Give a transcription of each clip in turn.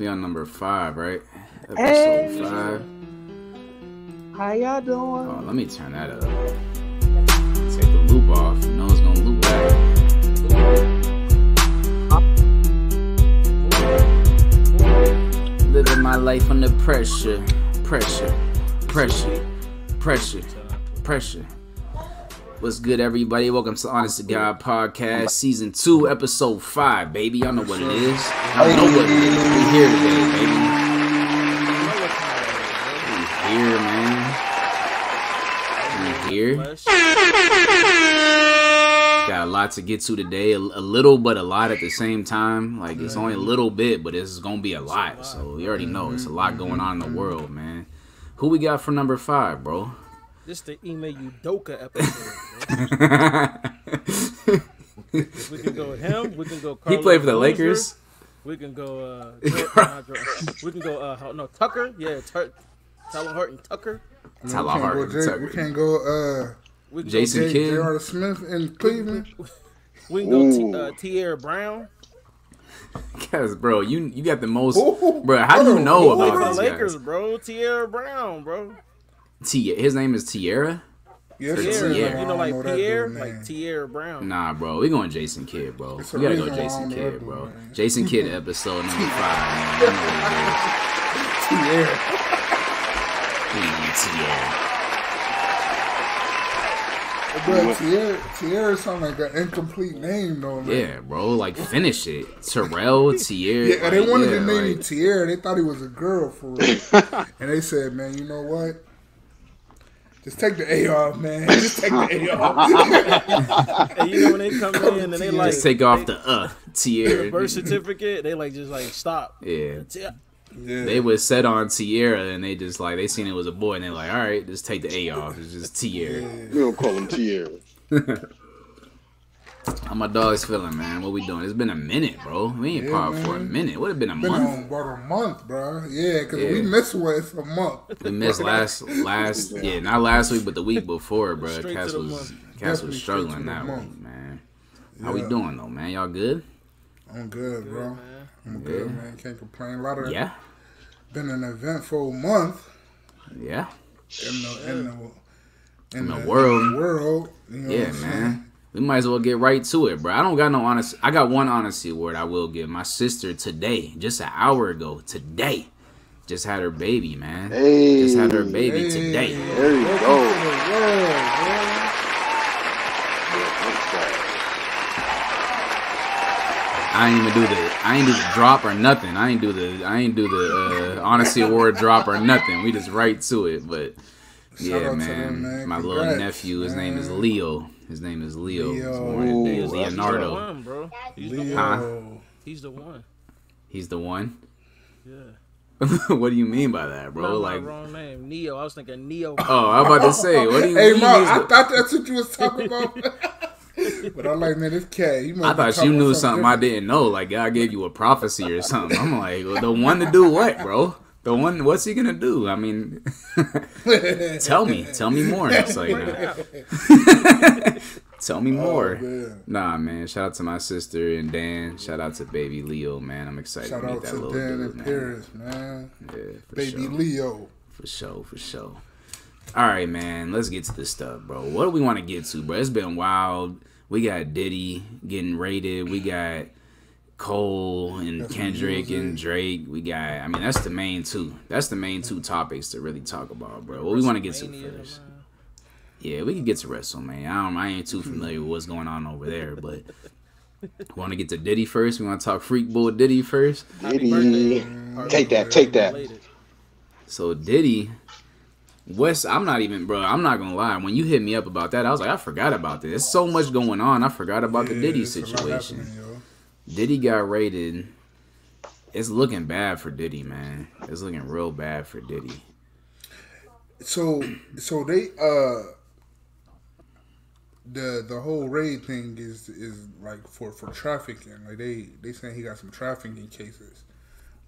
We on number five, right? Episode Hey. five. How y'all doing? Oh, let me turn that up. Take the loop off. You know it's gonna loop back. Living my life under pressure, pressure, pressure, pressure, pressure. What's good, everybody? Welcome to Honest to God podcast, season two, episode five, baby. Y'all know what it is. Y'all know what it is. We here today, baby. We here, man. We here. Got a lot to get to today. A, little, but a lot at the same time. Like it's only a little bit, but it's gonna be a lot. So you already know it's a lot going on in the world, man. Who we got for number five, bro? This the email you Doka episode. Bro. we can go with him. We can go. he played for the Boozer. Lakers. We can go. Uh, Dre- we can go. Uh, no Tucker. Yeah, Tur- Tyler Hart and Tucker. Tyler Hart and Jay- Tucker. we can't go uh, We can Jason Go, J- Kidd. J.R. Smith in Cleveland. we can go. T- uh, Tierra Brown. Cause, bro, you you got the most, Ooh. bro. How do you know Ooh. About the Lakers, guys? bro. Tierra Brown, bro. T. His name is Tierra. Yes, Tierra, Tierra. like, you know, like I Pierre, dude, like man. Tierra Brown. Nah, bro, we going Jason Kidd, bro. It's We gotta go reason why I Jason Kidd, that bro. man. Jason Kidd episode number five, man. I know what it is. Tierra. Tierra. But Tierra, Tierra sound like an incomplete name though, man. Yeah, bro, like finish it. Terrell, Tierra. Yeah, they wanted yeah, to name like- him Tierra. They thought he was a girl for real. and they said, man, you know what? Just take the A off, man. Just take the A off. And you know when they come in and they like Just take off they- the uh Tierra. birth certificate, they like just like stop. Yeah. Yeah. They was set on Tierra and they just like they seen it was a boy and they like, all right, just take the A off. It's just Tierra. We don't call him Tierra. How my dogs feeling, man? What we doing? It's been a minute, bro. We ain't Yeah, popped for a man. minute. Would have been a Been month. on about a month, bro. Yeah, because Yeah. we missed one for a month. We missed last last yeah, not last week, but the week before, bro. Straight Cass was month. Cass Definitely was struggling that month. week, man. How we doing though, man? Y'all good? I'm good, bro. I'm good, Yeah. man. Can't complain. A lot of Yeah, been an eventful month yeah, in the in the In the world. in the world. You know yeah, what saying? man. We might as well get right to it, bro. I don't got no honest. I got one honesty award I will give. My sister today, just an hour ago, today, just had her baby, man. Hey, Just had her baby Hey. today. There you go. to the world, bro. I ain't even do the I ain't do the drop or nothing. I ain't do the I ain't do the uh, honesty award drop or nothing. We just right to it. But yeah, out to man, them, man. my little nephew, his name is. Leo. His name is Leo. He Leo. born today. Ooh, He's the one, bro. He's the, Leo. Huh? he's the one. He's the one. Yeah. what do you mean by that, bro? Not like, my wrong name, Neo. I was thinking Neo. oh, I'm about to say, what do you Hey, mean? Mom, I the- thought that's what you was talking about. but I'm like, man, this cat. He must I thought you knew about something I didn't know. Like God gave you a prophecy or something. I'm like, well, the one to do what, bro? The one, what's he gonna do? I mean, tell me, tell me more. It's like, nah. tell me oh, more. Oh, man. Nah, man. Shout out to my sister and Dan. Shout out to baby Leo, man. I'm excited Shout to meet out that to little Dan dude, and man. Paris, man. Yeah, for Baby sure. Leo. For sure, for sure. All right, man. Let's get to this stuff, bro. What do we want to get to, bro? It's been wild. We got Diddy getting raided. We got Cole and Got Kendrick and. Drake. We got. I mean, that's the main two. That's the main two topics to really talk about, bro. What we want to get to first? Yeah, we can get to WrestleMania. I don't. I ain't too familiar with what's going on over there, but. we Want to get to Diddy first? We want to talk Freak Bull Diddy first. Happy birthday. Diddy. Take that, take that. So Diddy, West, I'm not even, bro. I'm not gonna lie. When you hit me up about that, I was like, I forgot about this. There's so much going on. I forgot about the Diddy it's a situation. Happening, yo. Diddy got raided. It's looking bad for Diddy, man. It's looking real bad for Diddy. So, so they uh, the the whole raid thing is is like for for trafficking. Like they they saying he got some trafficking cases,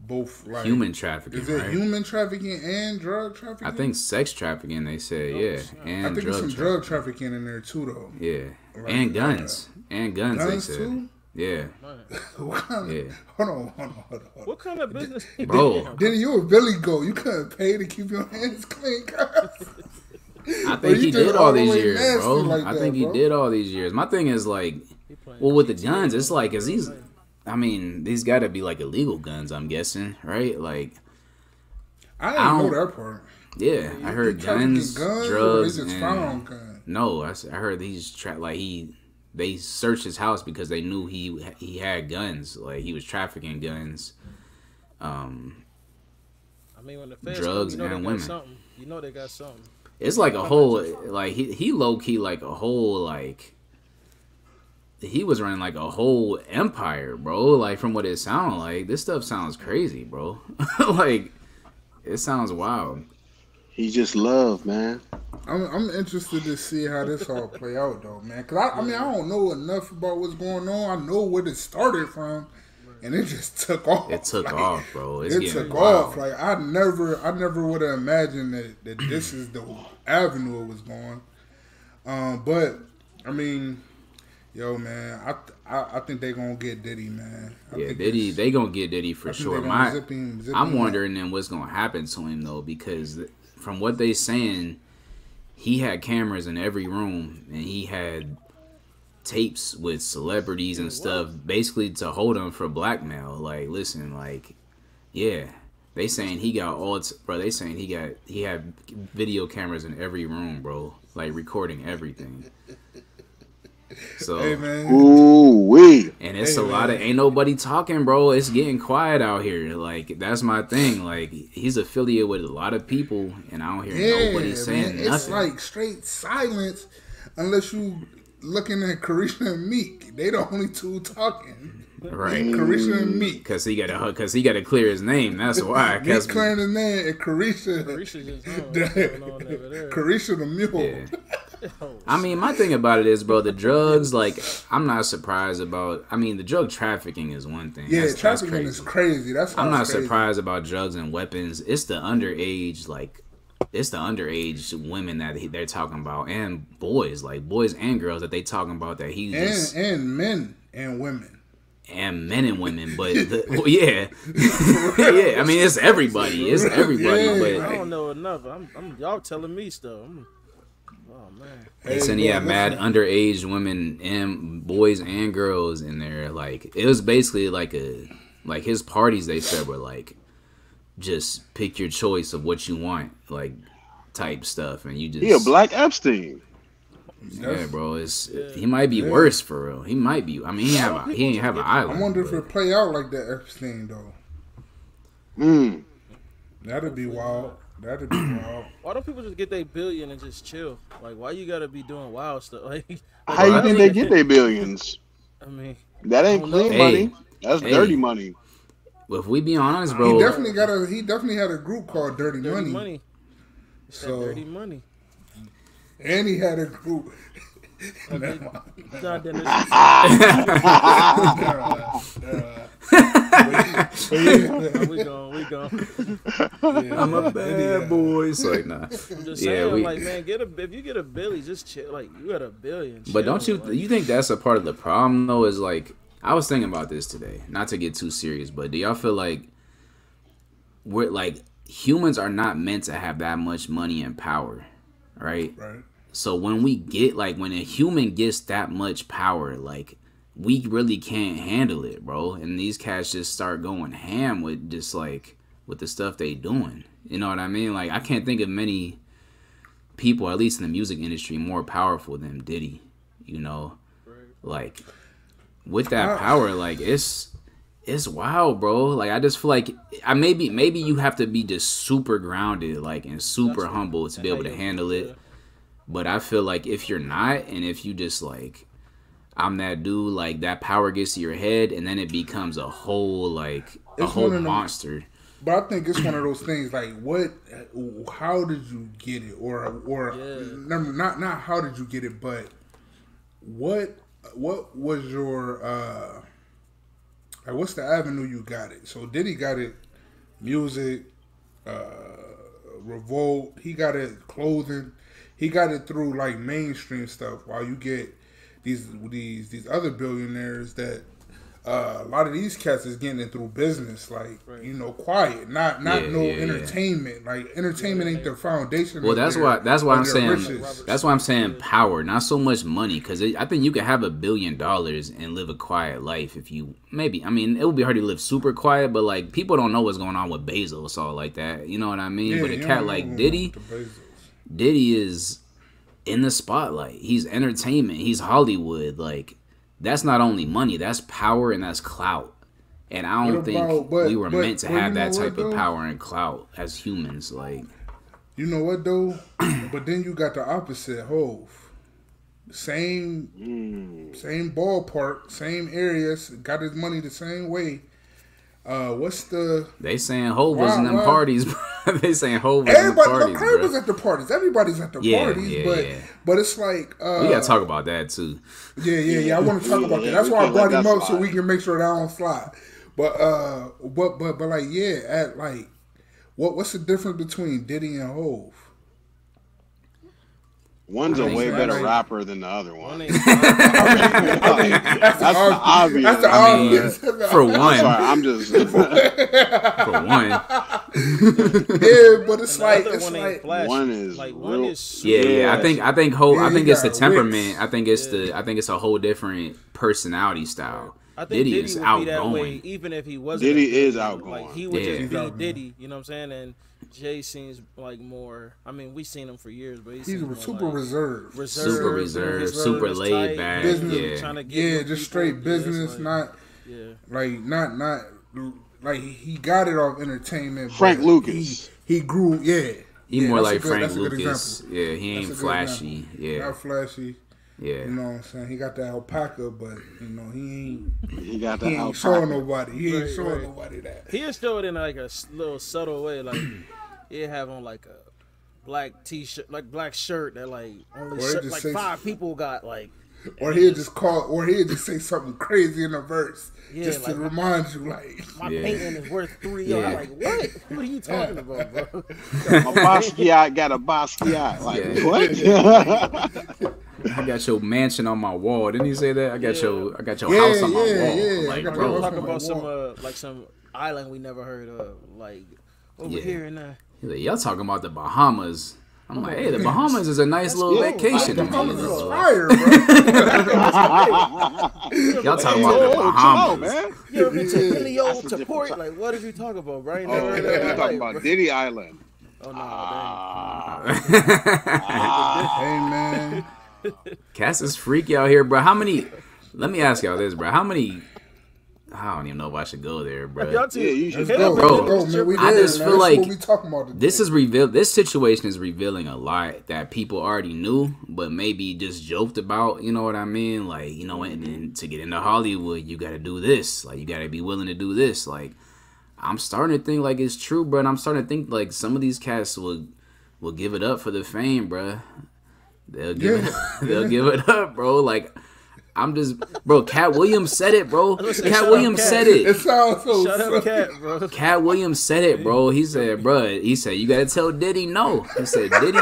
both like Human trafficking, Is it right? human trafficking and drug trafficking? I think sex trafficking. They said, yeah, and I think drug there's some trafficking. drug trafficking in there too, though. Yeah, Like, and guns, and guns. Guns they said, too. Yeah, What kind of- Yeah. Hold on, hold on, hold on. what kind of business? he Bro. in? Didn't you a Billy go? You couldn't pay to keep your hands clean. I think you he did all all these years, bro. like I that, think he bro. did all these years. My thing is like, well, with the guns, it's like, is these? I mean, these got to be like illegal guns. I'm guessing, right? Like, I didn't I know don't- that part. yeah, I heard He trafficking guns, or drugs, they just and guns. no, I, s- I heard he's tra- like he. They searched his house because they knew he he had guns. Like he was trafficking guns. Um, I mean, when the feds drugs come, you know and women. something. You know they got something. It's like a whole like he he low key like a whole like he was running like a whole empire, bro. Like from what it sounded like, this stuff sounds crazy, bro. like it sounds wild. He just love, man. I'm, I'm interested to see how this all play out, though, man. Cause I, I mean, I don't know enough about what's going on. I know where it started from, and it just took off. It took Like, off, bro. It's it took wild. off. Like I never, I never would have imagined that, that this is the avenue it was going. Um, but I mean, yo, man, I I, I think they gonna get Diddy, man. I yeah, think Diddy, they gonna get Diddy for I sure. My, zip him- zip I'm him up. wondering then what's gonna happen to him though, because from what they saying, he had cameras in every room and he had tapes with celebrities and stuff, basically to hold him for blackmail. Like, listen, like, yeah, they saying he got all, t- bro. They saying he got he had video cameras in every room, bro, like recording everything. So Hey. Ooh wee. and it's Hey, a lot of ain't nobody talking, bro. It's getting quiet out here. Like that's my thing. Like he's affiliated with a lot of people, and I don't hear Yeah, nobody saying man, it's like straight silence unless you looking at Carisha and Meek. They the only two talking. right? Carisha and Meek. Because he got to, because he got to clear his name. That's why. Meek 'cause- clearing his name and Carisha. Carisha just know what's going on over there. Carisha the mule. Yeah. I mean, my thing about it is, bro, the drugs. Like, I'm not surprised about. I mean, the drug trafficking is one thing. Yeah, That's- that's trafficking crazy. is crazy. That's I'm not crazy. surprised about drugs and weapons. It's the underage, like, it's the underage women that he, they're talking about, and boys, like boys and girls that they talking about that he And just and men and women. and men and women. But the, well, yeah, yeah. I mean, it's everybody. It's everybody. Yeah. But I don't know enough. I'm, I'm y'all telling me stuff. I'm, man, They said he boy, had mad underage women and boys and girls in there. Like it was basically like a like his parties. They said were like just pick your choice of what you want, like type stuff, and you just He a black Epstein. yeah, bro. It's he might be worse for real. He might be. I mean, he have a, he ain't have an eye. I island. wonder if it play out like that Epstein though. Mm. That'd be wild. That'd be wild. why don't people just get their billion and just chill? Like, why you gotta be doing wild stuff? Like, How you think they get their billions? I mean, That ain't clean Hey. money. That's Hey. dirty money. Well if we be honest, bro, He definitely got a. He definitely had a group called Dirty, dirty Money, money. So- dirty money. and he had a group. Never mind. Nah, Dennis, we going, we going. I'm a bad boy. It's like nah. I'm just Yeah, saying, we- like, man, get a if you get a billy, just chill. Like, you got a billion. But don't you like- you think that's a part of the problem though? Is like I was thinking about this today. Not to get too serious, but do y'all feel like we're like humans are not meant to have that much money and power, right? Right. So when we get like when a human gets that much power, like we really can't handle it, bro. And these cats just start going ham with just like with the stuff they doing. You know what I mean? Like I can't think of many people, at least in the music industry, more powerful than Diddy. You know, like with that power, like it's it's wild, bro. Like I just feel like I maybe maybe you have to be just super grounded, like and super That's- humble to be able to handle it. Yeah. But I feel like if you're not, and if you just like, I'm that dude, like that power gets to your head, and then it becomes a whole like a It's whole one them- monster. But I think it's one of those things like what, how did you get it, or or Yeah. not not how did you get it, but what what was your uh like what's the avenue you got it? So Diddy got it, music, uh, revolt. He got it clothing. He got it through like mainstream stuff. While you get these these these other billionaires that uh, a lot of these cats is getting it through business, like you know, quiet, not not Yeah, no yeah, yeah. entertainment. Like entertainment ain't the foundation. Well, that's their- why. That's why I'm saying. riches. That's why I'm saying power, not so much money. Because I think you could have a billion dollars and live a quiet life if you maybe. I mean, it would be hard to live super quiet, but like people don't know what's going on with Bezos or all like that. You know what I mean? Yeah, but a cat like know Diddy, the Bezos. Diddy is in the spotlight. He's entertainment. He's Hollywood. Like that's not only money. That's power and that's clout. And I don't What think but- we were but- meant to but have that know what, type of power and clout as humans. Like You know what though? but then you got the opposite. Hove, same Mm. same ballpark, same areas, got his money the same way. Uh, what's the They saying Hov was Wow, in them wow. parties. bro. they saying Hov was in them everybody? parties, no, everybody's at the parties. Everybody's at the Yeah, parties, yeah, but yeah. but it's like uh, We gotta talk about that too. Yeah, yeah, yeah. I want to talk about that. That's why I brought him that up so we can make sure that I don't slide. But uh, but but but like yeah, at like, what what's the difference between Diddy and Hove? One's a way better Right. rapper than the other One one. That's the That's obvious. obvious. That's the I mean, obvious. for I'm one, sorry, I'm just. for one, yeah, but it's the like it's one like. One is like one is yeah, yeah. I think I think whole Yeah, I think it's the temperament. wits. I think it's the. I think it's a whole different personality style. I think Diddy, Diddy, is would outgoing. be that way, even if he wasn't. Diddy is outgoing. Like he would Yeah. just He's be. Diddy. You know what I'm saying? And Jay seems like more. I mean, we've seen him for years, but he he's super like reserved. reserved, Super doing reserved, super laid tight, back, Business, yeah. trying to get yeah, just people. straight Yeah, business, like- not yeah. like not not like he got it off entertainment. Frank but Lucas. He, he grew, yeah. He Yeah, more like good- Frank that's a good Lucas. Yeah, he ain't a flashy. example. Yeah, Not flashy. yeah. You know what I'm saying? He got the alpaca, but you know he ain't He got he the ain't showing nobody. He ain't Right, showing right. nobody that. He'll show it in like a little subtle way, like he'll have on like a black t-shirt, like black shirt that like only Or he cer- just like say- five people got like. Or he'll just call, or he'll just say something crazy in a verse, Yeah, just to remind you, like, My Yeah. painting is worth three. Yeah. I'm like, what? What are you talking about, bro? My Basquiat got a Basquiat. Like Yeah. what? I got your mansion on my wall. Didn't he say that? I got Yeah. your I got your Yeah, house on my yeah, wall. yeah. I Like, got bro, your Talk about some uh, like some island we never heard of, like over Yeah. here in uh, He's like, y'all talking about the Bahamas. I'm like, hey, the Bahamas is a nice little Yeah, vacation. the to me. Bahamas is fire, bro. Y'all talking about the yo, out, Bahamas. man. You ever been to Yeah. Ilio That's a to different port? side. Like, what are you talking about, bro? I ain't Oh, never heard of we're that. talking Like, about bro. Diddy Island. Oh no, Ah. hey, man. Cass is freaky out here, bro. How many? Let me ask y'all this, bro. How many? I don't even know if I should go there, dang. Y'all bro. Yeah, you should hit Go, Bro, go, man. We I just man. feel like what we talking about today. This is reveal. This situation is revealing a lot that people already knew, but maybe just joked about. You know what I mean? Like, you know, and, mm-hmm. and to get into Hollywood, you got to do this. Like, you got to be willing to do this. Like, I'm starting to think like it's true, bro. And I'm starting to think like some of these cats will will give it up for the fame, bro. They'll give Yeah. it, they'll give it up, bro. Like. I'm just, bro. Katt Williams said it, bro. Cat shut up, Williams Cat. said it. It sounds so. Shut up, cat, bro. Katt Williams said it, bro. He said, bro, he said, you gotta tell Diddy no. He said, Diddy,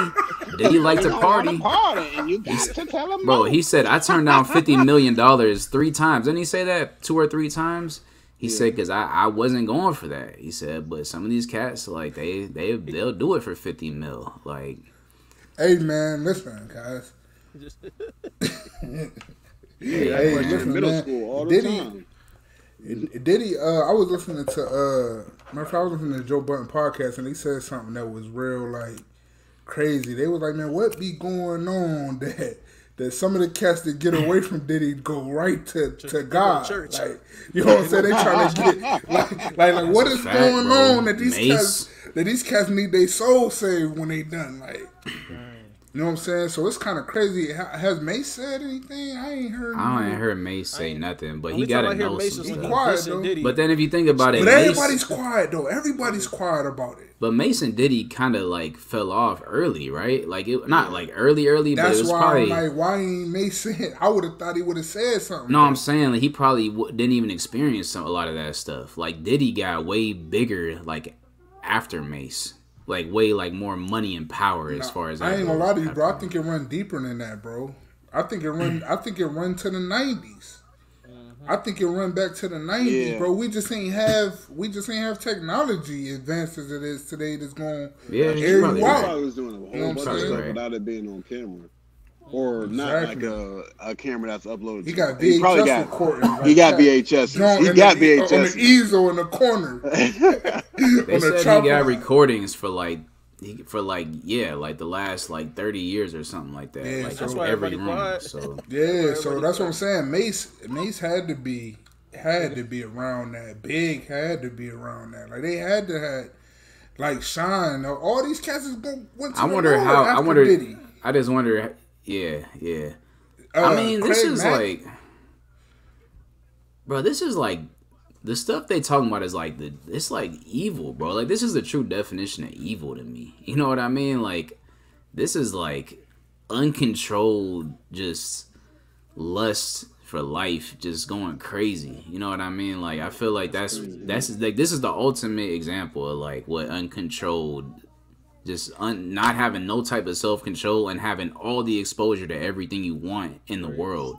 Diddy like to party. Party, and you got to tell him Bro, no. he said, I turned down fifty million dollars three times. Didn't he say that two or three times? He said, because I, I wasn't going for that. He said, but some of these cats, like, they, they, they'll do it for 50 mil. Like, Hey, man, listen, guys. Hey, Hey, listen, middle man. school all the time. Diddy, uh, I was listening to, uh, matter of I was listening to Joe Budden podcast, and he said something that was real, like, crazy. They was like, man, what be going on that that some of the cats that get away from Diddy go right to, to God? church. Like, you know what I'm saying? They trying to get, like, like, like what is fact, going bro. on that these Mase. cats, that these cats need their soul saved when they done, like, you know what I'm saying? So it's kind of crazy. Has Mase said anything? I ain't heard. I ain't heard Mase say nothing, but he gotta I hear know Mase some is when stuff. Quiet, dissing though. But then if you think about it, But Mase, everybody's quiet though. Everybody's quiet about it. But Mason Diddy kind of like fell off early, right? Like it, not like early, early, but That's it was why probably. I'm like, why ain't Mason? I would have thought he would have said something. no, I'm saying like, he probably w- didn't even experience some, a lot of that stuff. Like Diddy got way bigger like after Mase, like way like more money and power as far as I that ain't gonna goes lie to you, bro. I think it run deeper than that, bro. I think it run. I think it run to the '90s. I mm-hmm. I think it run back to the nineties, Yeah. bro. We just ain't have we just ain't have technology advanced as it is today. That's going Yeah, air you probably you right. was doing a whole You know what I'm bunch of stuff without it being on camera, or not Exactly. like a, a camera that's uploaded. He to- got he probably VHS got recording. Like he got. VHS. Joint He got the, on the easel in the corner. They on the said he chopper. got recordings for like he, for like yeah, like the last like thirty years or something like that. Yeah, like so- That's why every room. quiet. So Yeah, so that's what I'm saying. Mase Mase had to be had to be around that. Big had to be around that. Like they had to have like Shyne. All these cats is go went to I wonder Lord how. I wonder. Diddy. I just wonder. Yeah, yeah. Uh, I mean, this Craig is Mack- like, bro. This is like the stuff they talking about is like the. It's like evil, bro. Like this is the true definition of evil to me. You know what I mean? Like this is like uncontrolled, just lust for life, just going crazy. You know what I mean? Like I feel like that's that's like this is the ultimate example of like what uncontrolled just un- not having no type of self control and having all the exposure to everything you want in the world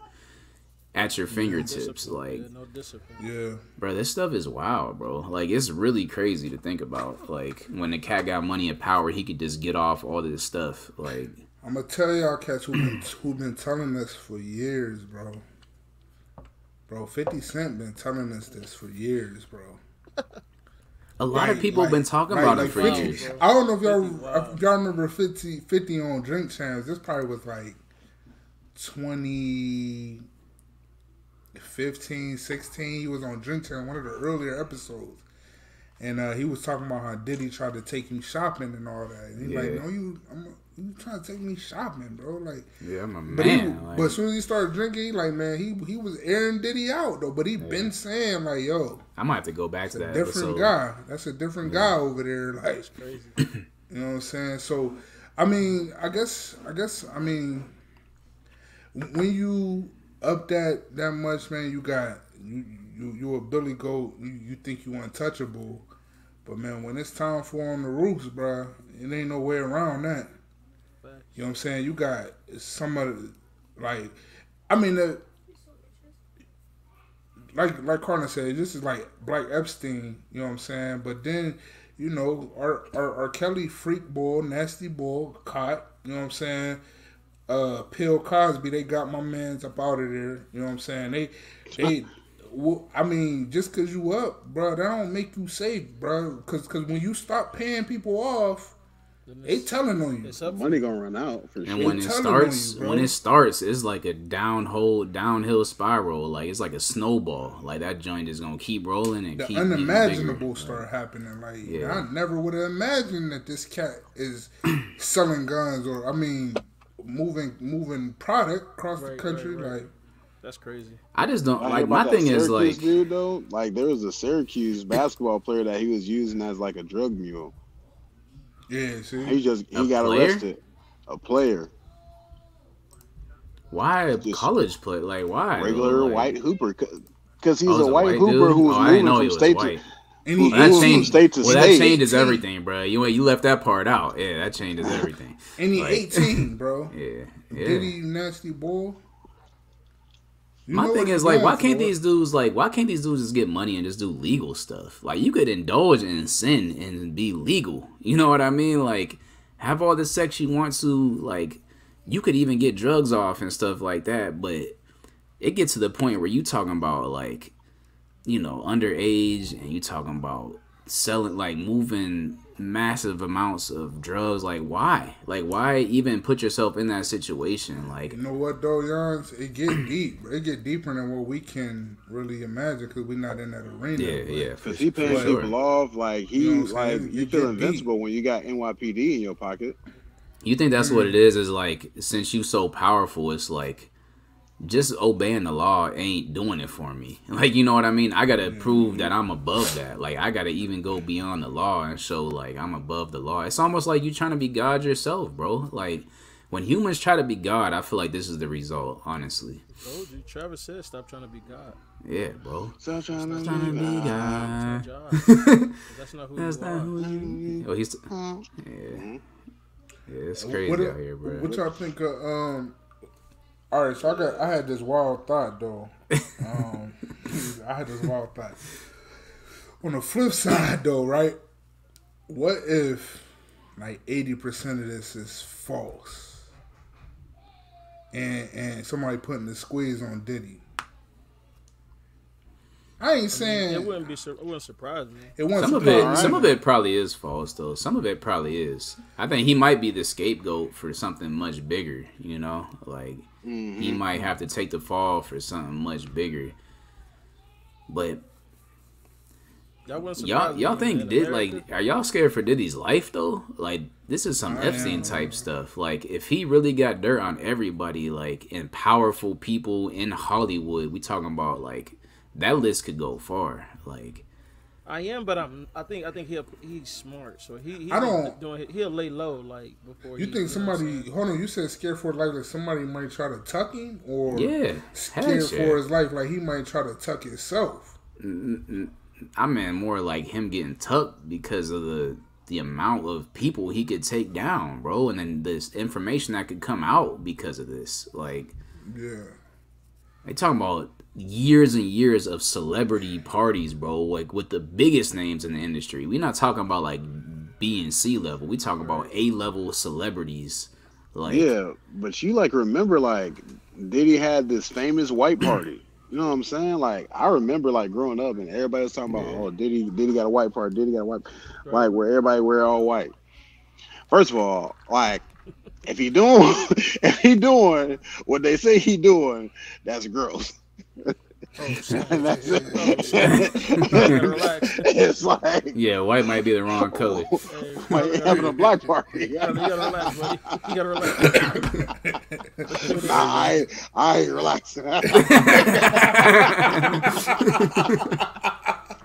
at your fingertips. Discipline, Like, yeah, no discipline. Yeah. bro, this stuff is wild, bro. Like, it's really crazy to think about. Like, when the cat got money and power, he could just get off all this stuff. Like, I'm gonna tell y'all cats who been who been telling us for years, bro. Bro, 50 Cent been telling us this for years, bro. a lot of people like- been talking like- about like it for 50 years. I don't know if y'all 50, wow. if y'all remember 50, 50 on Drink Champs. This probably was like 2015, 16. He was on Drink Champs, one of the earlier episodes. And uh, he was talking about how Diddy tried to take him shopping and all that. And he's like, no, you, I'm, you trying to take me shopping, bro. Like, Yeah, I'm a but, he, like, but as soon as he started drinking, he like, man, he he was airing Diddy out, though. But he been saying, like, yo, I might have to go back to that different episode. guy. That's a different guy over there. Like, Crazy. you know what I'm saying? So, I mean, I guess, I guess, I mean, when you up that that much, man, you got you you you a Billy Goat. You, you think you untouchable, but man, when it's time for on the roofs, bro, it ain't no way around that. You know what I'm saying? You got some of like, I mean, the, like like Carter said, this is like Black Epstein. You know what I'm saying? But then, you know, our our, R. Kelly freak boy, nasty boy, caught. You know what I'm saying? Uh, Bill Cosby, they got my man's up out of there. You know what I'm saying? They they. well, I mean, just cause you up, bro, that don't make you safe, bro. Cause, cause when you stop paying people off, Then they telling on you. it's up. Money gonna run out for And sure. when it starts, you, when it starts, it's like a downhill downhill spiral. Like it's like a snowball. Like that joint is gonna keep rolling and the keep unimaginable bigger. start happening. Like Yeah. I never would have imagined that this cat is selling guns or I mean moving moving product across the country. right, right. Like That's crazy. I just don't like. My that thing is Syracuse like, dude though. Like there was a Syracuse basketball player that he was using as like a drug mule. Yeah, see, He just he A got player? arrested. A player, why a Just college play? Like why regular Like, white hooper, because he's oh, it's a white, hooper dude? who was oh, I moving know from he was state white. to and Well, he Well, that moved moved changed. state to well, that changes everything, bro. You you left that part out. Yeah, that changes everything. and he like- eighteen, bro. Yeah, yeah. Diddy, nasty boy. You My thing is like, why can't these dudes like, why can't these dudes just get money and just do legal stuff? Like, you could indulge in sin and be legal. You know what I mean? Like, have all the sex you want to. Like, you could even get drugs off and stuff like that. But it gets to the point where you talking about like, you know, underage, and you talking about selling, like, moving massive amounts of drugs. Like, why? Like, why even put yourself in that situation? Like, You know what though, Jans? It get deep. It get deeper than what we can really imagine because we're not in that arena. yeah, but- yeah, Because he paying for sure. people off, like he, You know like you You feel get invincible when you got NYPD in your pocket. You think that's Mm. what it is? Is like since you so powerful, it's like just obeying the law ain't doing it for me. Like you know what I mean? I gotta prove that I'm above that. Like I gotta even go beyond the law and show like I'm above the law. It's almost like you trying to be God yourself, bro. Like when humans try to be God, I feel like this is the result. Honestly, Told you. Travis said, "Stop trying to be God. yeah, bro. Stop trying to Trying to be be God. It's your job. That's not who That's you not are. who you. Oh, he's yeah. Yeah, it's crazy What, out here, bro. what y'all think of um all right, so I got I had this wild thought though. Um I had this wild thought. On the flip side, though, right? What if like eighty percent of this is false, and and somebody putting the squeeze on Diddy? I ain't saying It wouldn't be. sur- It wouldn't surprise me. it wasn't. Some of it, alright. some of it probably is false though. Some of it probably is. I think he might be the scapegoat for something much bigger. You know, like he mm-hmm. might have to take the fall for something much bigger. But Y'all wouldn't y'all, y'all think did like? Are y'all scared for Diddy's life though? Like this is some I Epstein am. type stuff. Like if he really got dirt on everybody, like and powerful people in Hollywood, we talking about like that list could go far. Like I am, but I'm. I think. I think he'll. He's smart, so he. he I don't- doing. He'll lay low, like before. You he, think know what I'm somebody? hold on. You said scared for his life, like somebody might try to tuck him, or yeah, scared heck for yeah. his life, like he might try to tuck himself. I mean, more like him getting tucked because of the the amount of people he could take down, bro, and then this information that could come out because of this. Like Yeah, they talking about years and years of celebrity parties, bro, like with the biggest names in the industry. We're not talking about like B and C level. We talking about A level celebrities. Like Yeah, but you like remember like Diddy had this famous white party. You know what I'm saying? Like I remember like growing up and everybody was talking about, oh Diddy Diddy got a white party, Diddy got a white like where everybody wear all white. First of all, like if he doing if he doing what they say he doing, that's gross. Oh, oh, shit. And that's Oh, shit. Relax. it's like yeah, white might be the wrong color. Hey, you like gotta- having a black party. You gotta, you gotta relax, buddy. You gotta relax. Nah, I, I ain't relaxing.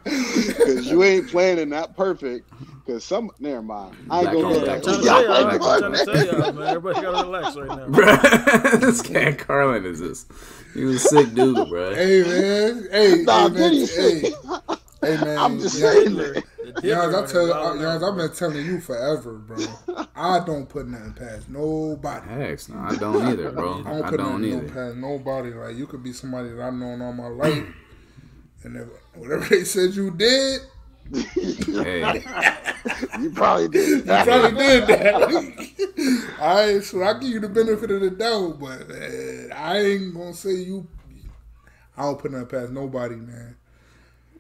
Cause you ain't planning that perfect. Cause some, never mind. Mm-hmm. I ain't gonna on go black. there. I'm trying to tell y'all, I I'm trying to tell y'all, man. Everybody gotta relax right now. Bruh, this cat Carlin is this. He was a sick dude, bro. hey man, hey, Nah, hey, man, hey, hey man, I'm just yeah, saying Diddler, that. the Yans, Diddler I tell, on I, the Yans, ball I've been telling you forever, bro. I don't put nothing past nobody. Heck, no, I don't either, bro. I don't I put don't nothing either. past nobody. Like you could be somebody that I've known all my life, and if, whatever they said you did, Hey, You probably did. you probably did that. I so I give you the benefit of the doubt, but man, I ain't gonna say you. I don't put nothing past nobody, man.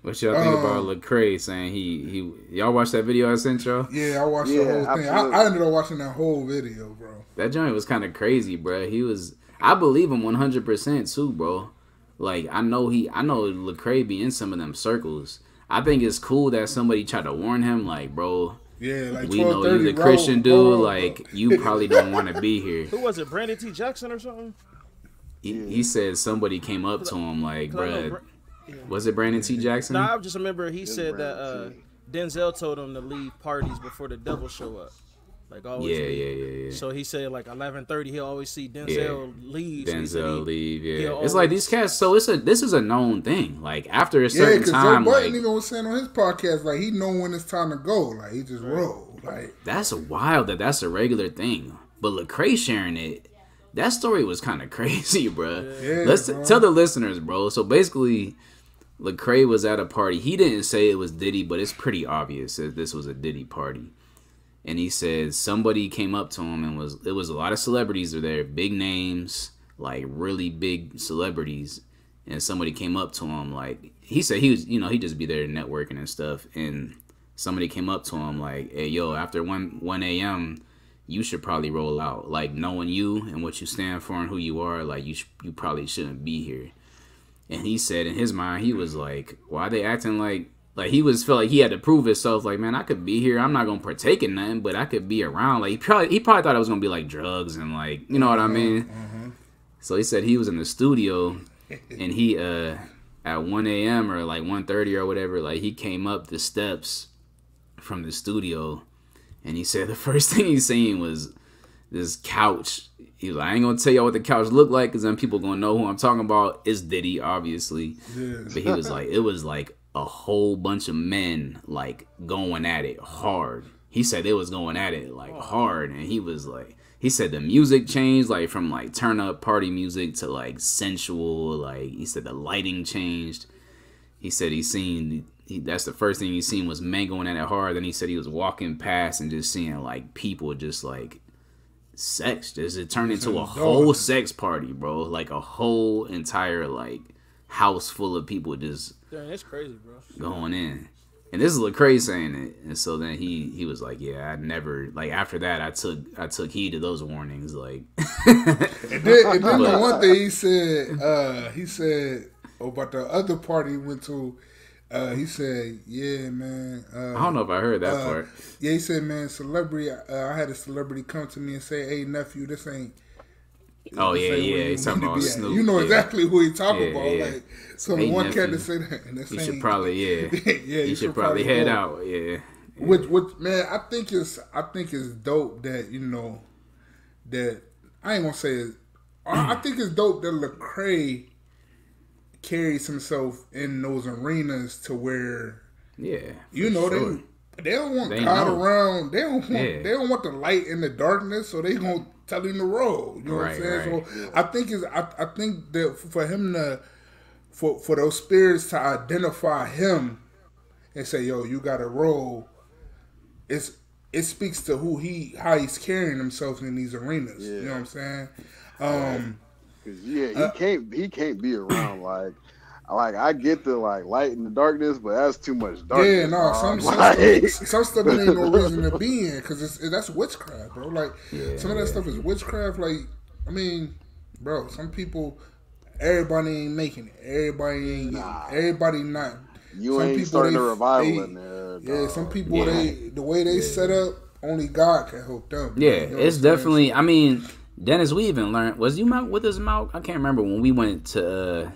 what y'all think about Um, Lecrae saying he he? Y'all watched that video I sent y'all? Yeah, I watched Yeah, the whole thing. I. I ended up watching that whole video, bro. That joint was kind of crazy, bro. He was. I believe him one hundred percent too, bro. Like I know he, I know Lecrae be in some of them circles. I think it's cool that somebody tried to warn him, like, bro, Yeah, like we know 12:30 you the roll- Christian dude. roll- Like you probably don't want to be here. Who was it? Brandon T. Jackson or something? He, he said somebody came up to him, like, bro, Bra- was it Brandon T. Jackson? No, I just remember he It's said that uh, Denzel told him to leave parties before the devil show up. Like always. Yeah, leave. yeah, yeah, yeah. So he said like eleven thirty, he'll always see Denzel leave. So he said Denzel he- leave, yeah. It's like these cats. So it's a this is a known thing. Like after a Yeah, certain because Joe time, Budden like even was saying on his podcast, like he know when it's time to go. Like he just roll. Like that's wild that that's a regular thing. But Lecrae sharing it, that story was kind of crazy, bruh. Yeah, Let's bro. tell the listeners, bro. So basically, Lecrae was at a party. He didn't say it was Diddy, but it's pretty obvious that this was a Diddy party. And he said somebody came up to him and was it was a lot of celebrities are there, big names, like really big celebrities. And somebody came up to him like he said he was you know he just be there networking and stuff. And somebody came up to him like, "Hey, yo, after one one a.m." you should probably roll out. Like knowing you and what you stand for and who you are, like you you probably shouldn't be here. And he said in his mind, he was like, why they acting like like he was felt like he had to prove himself. Like man, I could be here. I'm not gonna partake in nothing, but I could be around. Like he probably he probably thought it was gonna be like drugs and like you know what I mean. So he said he was in the studio and he uh at 1 a.m. or like 1.30 or whatever, like he came up the steps from the studio and he said the first thing he seen was this couch. He was like, I ain't gonna tell y'all what the couch looked like because then people gonna know who I'm talking about. It's Diddy, obviously. Yeah. But he was like, it was like a whole bunch of men like going at it hard. He said they was going at it like hard, and he was like, he said the music changed like from like turn up party music to like sensual. Like he said the lighting changed, he said he seen he, that's the first thing he seen was man going at it hard. Then he said he was walking past and just seeing like people just like sex. Just it turned into a whole sex party, bro. Like a whole entire like house full of people just Damn, it's crazy, bro. going in. And this is Lecrae saying it, and so then he he was like, "Yeah, I never like." After that, I took I took heed to those warnings. Like, And then, and then the one thing he said, uh, he said about the other party he went to. Uh, he said, "Yeah, man. Uh, I don't know if I heard that uh, part. Yeah, he said, man, celebrity. Uh, I had a celebrity come to me and say, "Hey, nephew, this ain't." Oh yeah, yeah. you He's talking about be at." Snoop. You know yeah. exactly who he talking Yeah, about. yeah. Like, so the one cat to say that, and He should probably yeah. yeah, he should probably head out. Yeah. Which, which, man, I think it's, I think it's dope that you know, that I ain't gonna say it. I, I think it's dope that Lecrae carries himself in those arenas to where Yeah. you know sure. they they don't want They God know. around. They don't want Yeah. they don't want the light in the darkness, so they gonna tell him to roll. You know Right, what I'm saying? right. So I think is I, I think that for him to for for those spirits to identify him and say, "Yo, you got to roll," it's it speaks to who he how he's carrying himself in these arenas. You know what I'm saying? Um, Cause yeah, he Uh, can't he can't be around like like I get the like light in the darkness, but that's too much darkness. yeah, no, some some, Like- stuff, some stuff ain't no reason to be in because it's that's witchcraft, bro. Like Yeah, some of that yeah. stuff is witchcraft. Like I mean, bro, some people, everybody ain't making it. Everybody ain't. Nah. Everybody not. you some ain't people, starting they- a revival they- in there. Yeah, some people Yeah. they the way they set up, only God can help them. Yeah, You know it's definitely. I mean, Dennis, we even learned. Was you with us, Mal? I can't remember when we went to. uh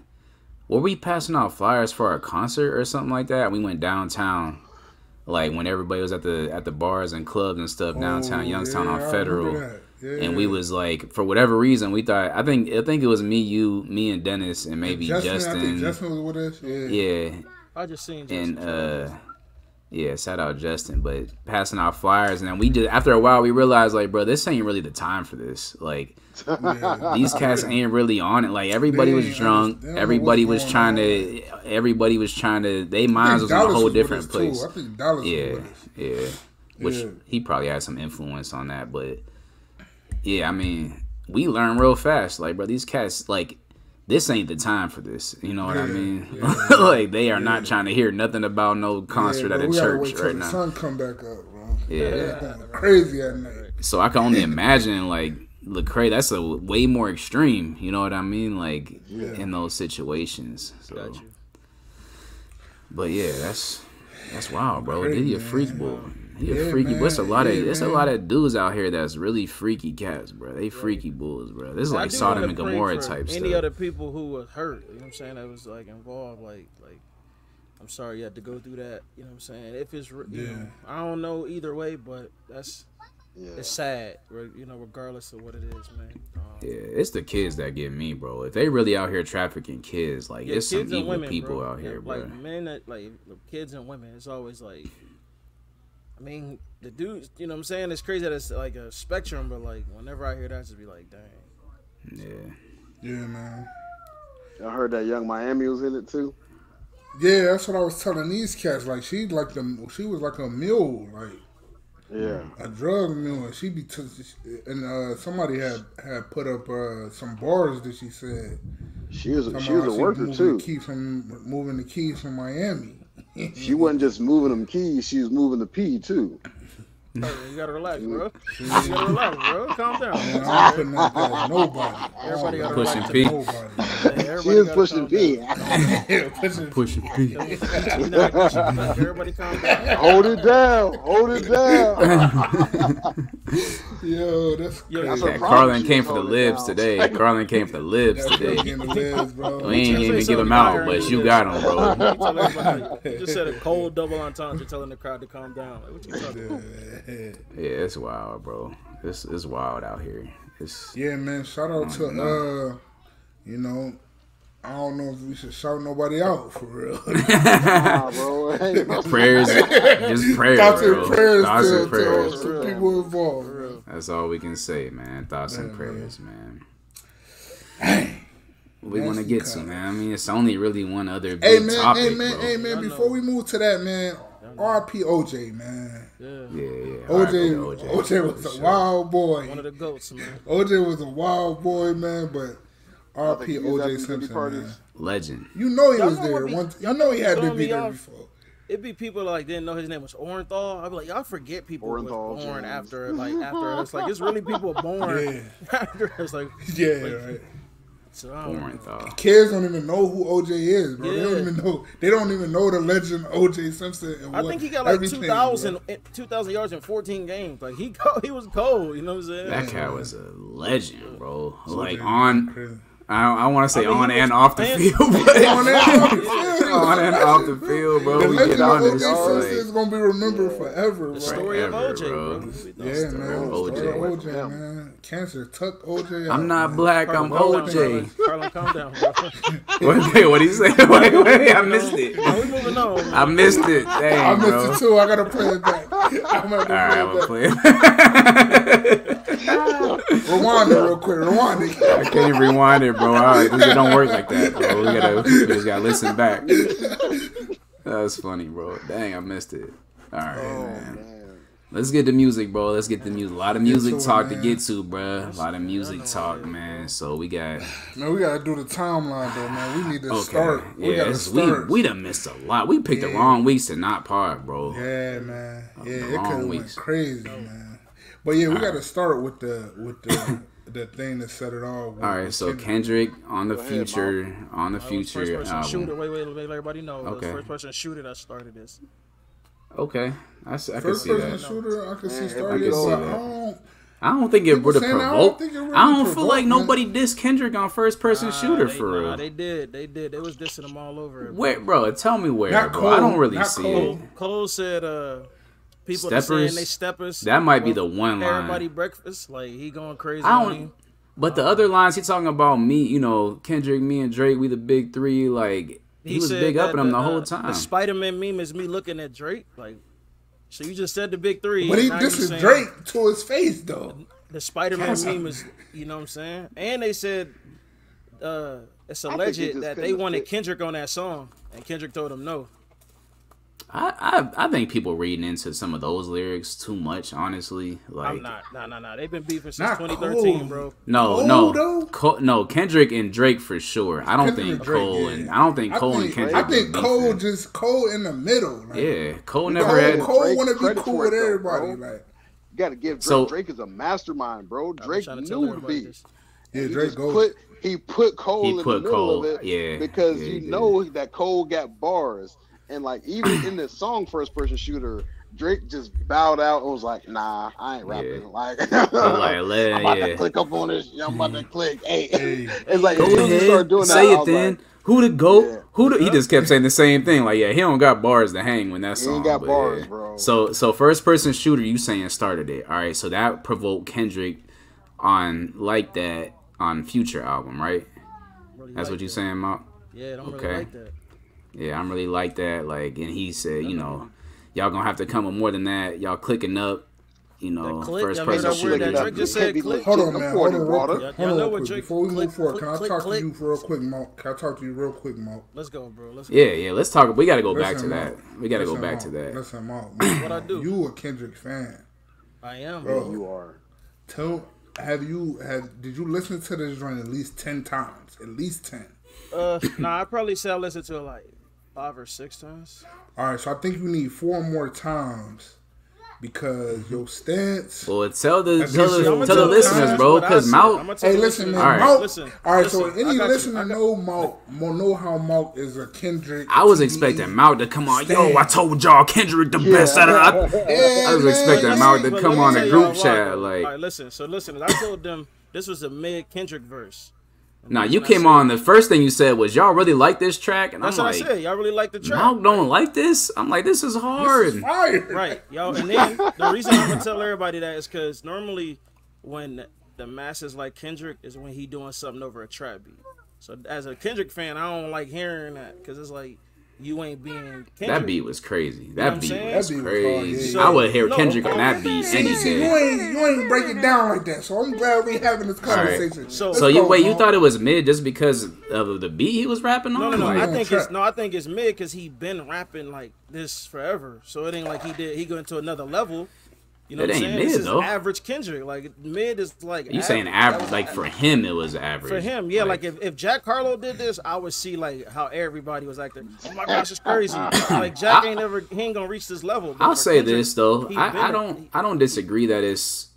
Were we passing out flyers for a concert or something like that? We went downtown, like when everybody was at the at the bars and clubs and stuff downtown Oh, Youngstown yeah, on Federal. Yeah. And we was like, for whatever reason, we thought. I think I think it was me, you, me, and Dennis, and maybe Justin, Justin. I think Justin was with us. Yeah. yeah, I just seen and Justin. uh yeah shout out justin but passing out flyers and then we just after a while we realized like bro this ain't really the time for this. Like Yeah. these cats ain't really on it. Like everybody was drunk. understand- they don't know everybody was trying to everybody was trying to they minds was in a whole different place Too. I think Dallas yeah yeah which Yeah. he probably had some influence on that but yeah i mean we learn real fast. Like bro these cats like this ain't the time for this you know what i mean yeah, like they are not trying to hear nothing about no concert yeah, at bro, a we gotta church wait till right the now sun come back up, bro. yeah It's crazy at night. so i can only imagine like Lecrae, that's a way more extreme. You know what I mean? Like in those situations. So, Got you. but yeah, that's that's wild, bro. Crazy, Did he a man. freak boy? He a Yeah, freaky. But it's a man. lot of Yeah, it's a lot of dudes out here that's really freaky cats, bro. They freaky bulls, bro. This is like do Sodom and Gomorrah for type Any stuff. other people who were hurt, you know what I'm saying? That was like involved, like like. I'm sorry you had to go through that. You know what I'm saying? If it's, re- you Yeah. know, I don't know either way, but that's yeah. it's sad. You know, regardless of what it is, man. Um, Yeah, it's the kids that get me, bro. If they really out here trafficking kids, like yeah, it's some kids and evil women, people bro. out here, Yeah, bro. Like men, that, like kids and women. It's always like. I mean, the dude, You know what I'm saying? It's crazy that it's like a spectrum, but like whenever I hear that, I just be like, dang. yeah. Yeah, man. I heard that Yung Miami was in it too. Yeah, that's what I was telling these cats. Like she like the she was like a mule, like Yeah. a drug mule. And she be t- and uh, somebody had had put up uh, some bars that she said. She was Talking she was a she worker moving too. The key from moving the keys from Miami. She wasn't just moving them keys; she was moving the P too. Hey, you gotta relax, bro. You gotta relax, bro. Calm down. And I ain't putting that past nobody. Everybody got a Pushing right P. Nobody. Hey, She everybody was pushing calm P. down. yeah, pushing Pushing P. You know, pushing P. Everybody calm down. Hold it down. Hold it down. Yo, that's Yo, crazy. That's Yeah. Carlin came for the hold libs today. Carlin came for the libs today. getting the lids, bro. We ain't Say even give him out, but you got him, bro. You tell everybody- you just said a cold double entendre telling the crowd to calm down. Like, what you talking about? Yeah, it's wild, bro. It's it's wild out here. It's Yeah, man. Shout out to uh, you know, I don't know if we should shout nobody out for real. Nah, bro. No- prayers, just prayers, Thoughts and prayers Thoughts to, and prayers. to people involved. That's all we can say, man. Thoughts and prayers, man. we want to get to, man. I mean, it's only really one other big Hey man, topic, hey man, bro. hey man. Before we move to that, man, R.P. OJ, man. Yeah. Yeah, yeah. OJ, RIP OJ, was a wild boy. One of the goats, man. OJ was a wild boy, man. But R.P. think he was at OJ these Simpson, man. legend. You know he Y'all was know there. what be- One, you y'all know know he had to be me there before. It'd be people like didn't know his name was Orenthal. I'd be like, y'all forget people Orenthal was born James. after like after us. Like it's really people born Yeah. after us. Like Yeah, Like, right. So I don't know. Orenthal. Kids don't even know who OJ is, bro. They don't even know. They don't even know the legend OJ Simpson. And I think he got like everything, 2,000, 2,000 yards in 14 games. Like he co- he was cold. You know what I'm saying? That cat was a legend, bro. Like on, crazy. I, I want to say I mean, on and off the field, but On and off the field. on and off the field, bro. The We get of on OJ this, is gonna be remembered forever, bro. The story of OJ, bro. bro. Yeah, man. of Story of OJ. OJ, man. Cancer took OJ. I'm out, not man. black, I'm Carlin, OJ. Carlin, calm down, bro. Wait, wait, what he say? Wait, wait, I missed it. No, we moving on. I missed it. I missed it too. I gotta play it back. I'm gonna All right, I'm gonna play it play it. back. Rewind it real quick. Rewind it. I can't even rewind it, bro. All right, this shit don't work like that, bro. We gotta, we just gotta listen back. That's funny, bro. Dang, I missed it. All right, Oh man. man. Let's get the music, bro. Let's get the music. A lot of music to it, talk to get to, bro. A lot of music talk, man. So we got Man, we gotta do the timeline though, man. We need to okay. start. We Yeah, it's- we start. we done missed a lot. We picked the wrong weeks to not part, bro. Yeah, man. Yeah, it could have went crazy, man. But yeah, we got to start with the with the the thing that set it all. All right, so Kendrick on the Go ahead, future, on the I was first future person shooter. album. Wait, wait, let everybody know. Okay. Okay. First person shooter that started this. Okay, I, can first see person that. shooter, I can see Man, started. I can but see I that. don't. I don't think it would have saying that, I don't provoked. think it really I don't feel like man. nobody dissed Kendrick on first person Nah, shooter they, for nah, real. they did. They did. They was dissing them all over. it, bro. Where, bro? Tell me where, Not bro. I don't really not see Cole. it. Cole said, uh, people that Steppers? saying they steppers. That might be the one line. Everybody breakfast. Like he going crazy. I don't. him. But the other lines he talking about me, you know, Kendrick, me and Drake, we the big three. Like he, was big up up him the uh, whole time. The Spider Man meme is me looking at Drake. Like, so you just said the big three. But he, this is saying Drake to his face though. The Spider Man meme is, you know what I'm saying? And they said, uh, it's alleged that they wanted fit- Kendrick on that song, and Kendrick told him no. I, I I think people reading into some of those lyrics too much. Honestly, like I'm not. Nah, nah, nah. They've been beefing since 2013, Cole. bro. no, Cole, no. Cole, no. Kendrick and Drake for sure. I don't Kendrick think and Drake, Cole yeah. and I don't think Cole I and Kendrick. I think Cole beefing. just Cole in the middle. Like, Yeah, Cole Cole, never had. Cole Drake want to be cool with it, though, everybody. Like, You got to give Drake. So- Drake is a mastermind, bro. Drake trying to tell knew the beat. yeah, He Drake goes. put he put Cole He in put the middle Cole- of it, yeah, because yeah, you know that Cole got bars, and like even in the song First Person Shooter, Drake just bowed out and was like, "Nah, I ain't rapping." Yeah. Like, like, let- I'm about yeah. to click up on this. I'm about to click. Hey, Hey. it's like Go as soon as he started doing that, say I it then. like, Who the goat? Yeah. Who the, he just kept saying the same thing. Like, yeah, he don't got bars to hang when that He song. ain't got but bars, yeah. bro. So, so first person shooter, you saying started it. All right, so that provoked Kendrick on like that on future album, right? Really That's like what you saying, Mark? Yeah, don't Okay. really like that. Yeah, I'm really like that. Like, and he said, you know, y'all gonna have to come with more than that. Y'all clicking up, you know, click, first person that shooter. Drake just said, click? Hold on, man. Hold on, real brother. quick. Y'all- Hold y'all on know real quick. Drake- Before we move forward, click, can I click, talk click. to you for real quick, Mo? Can I talk to you real quick, Mo? Let's go, bro. Let's go. Yeah, yeah. Let's talk. We got to go back to Listen, that. We got to go back Mo. to that. Listen, Mo. What I do? You a Kendrick fan? I am, Bro. bro. you are. Tell. Have you have? Did you listen to this joint at least ten times? At least ten. Uh, nah, I probably said I listened to it like five or six times. All right, so I think you need four more times because your stance. Well, tell the That's tell just- the, tell the listeners, you bro, because said. Mount. Hey, listen, listeners. man. All right. Malk, Listen, all right, listen, so any got you, listener know Malk, will know how Malk is a Kendrick. I was expecting Mount to come on. Yo, I told y'all Kendrick the best. Yeah. Out of, I, Yeah, I was expecting Mount to come on tell the group chat. Like, all right, listen. So listen, I told them this was a mid Kendrick verse. And now you came on. The first thing you said was y'all really like this track, and That's I'm what like, I said. Y'all really like the track, Mount don't like this. I'm like, this is hard. Fire. right? Y'all, and then the reason I'm gonna tell everybody that is because normally when the masses like Kendrick is when he doing something over a trap beat. So as a Kendrick fan, I don't like hearing that because it's like you ain't being Kendrick. That beat was crazy. That I'm beat saying? was That beat was hard, crazy. I would hear No, Kendrick on that beat see, any See, you day. ain't you ain't break it down like that, so I'm glad we having this conversation. So- So you go, wait, you thought it was mid just because of the beat he was rapping on? No, no, no. Like, I think it's no. I think it's mid because he been rapping like this forever. So it ain't like he did. He go into another level. You know It ain't saying? mid, this is though. average Kendrick. Like mid is like you saying average? Like for him, it was average. For him, yeah, like, if, if Jack Harlow did this, I would see like how everybody was acting. Oh my gosh, it's crazy. like Jack ain't ever he ain't gonna reach this level. I'll say Kendrick, this though, I, I don't, I don't disagree that it's,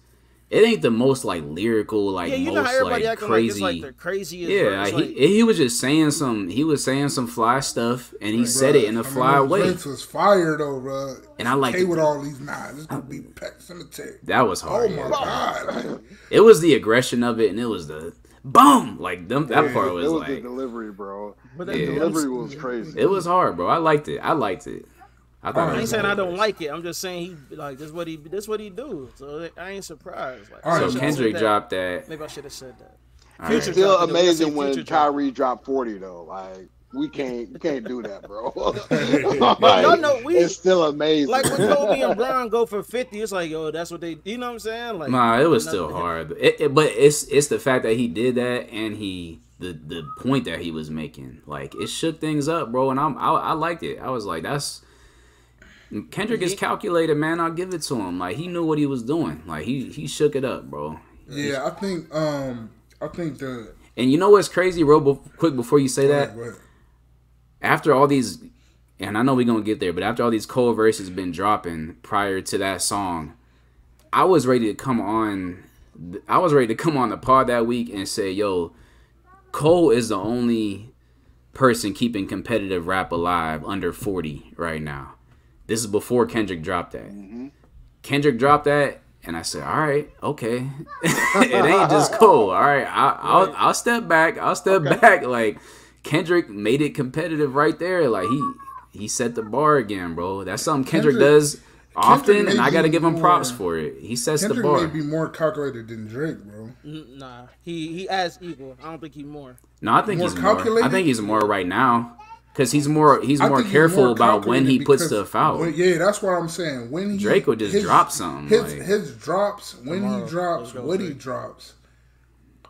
it ain't the most like lyrical, like Yeah, you know most how everybody like acting crazy. like it's like the craziest. yeah, like, like, he, he was just saying some, he was saying some fly stuff, and he said it in a I fly those way, drinks was fired though, bro. and I like Hey, with all these knives, it's gonna be uh, pet cemetery. that was hard. Oh my yeah. god! It was the aggression of it, and it was the boom, like them. That Yeah, part it was was the like, delivery, bro. but that- Yeah. delivery was crazy. it was hard, bro. I liked it. I liked it. I thought. I ain't saying I don't like it. I'm just saying he like this what he this what he do. So I ain't surprised. Like, All right, So Kendrick that. dropped that. Maybe I should have said that. All right. Future Still dropped it, though. Let's say amazing when Future dropped Kyrie dropped 40 though. Like we can't we can't do that, bro. Y'all Like, know we- it's still amazing. Like when Kobe and Bron go for 50, it's like, yo, that's what they, you know what I'm saying? Like, Nah, it was still hard. It, it- but it's it's the fact that he did that and he the the point that he was making. Like it shook things up, bro. And I'm I, I liked it. I was like, that's Kendrick is calculated, man. I'll give it to him. Like he knew what he was doing. Like he he shook it up, bro. yeah, I think um, I think the And you know what's crazy, bro? Be- quick before you say that, But, after all these, and I know we're gonna get there, but after all these Cole verses been dropping prior to that song, I was ready to come on. I was ready to come on the pod that week and say, "Yo, Cole is the only person keeping competitive rap alive under 40 right now." This is before Kendrick dropped that. Mm-hmm. Kendrick dropped that, and I said, "All right, okay, it ain't just cool. All right, I, I'll I'll step back. I'll step back. Like Kendrick made it competitive right there. Like he he set the bar again, bro. That's something Kendrick, Kendrick- does often, may and I got to give him props for it. He sets Kendrick the bar. Kendrick may be more calculated than Drake, bro. N- Nah, he he as equal. I don't think he more. no, I think More he's more. I think he's more right now because he's more he's I more think he's careful more about when he puts because stuff out. when- yeah, that's what I'm saying. When he, Drake will just drop some, His like- his drops when Tomorrow, he drops, what he drops.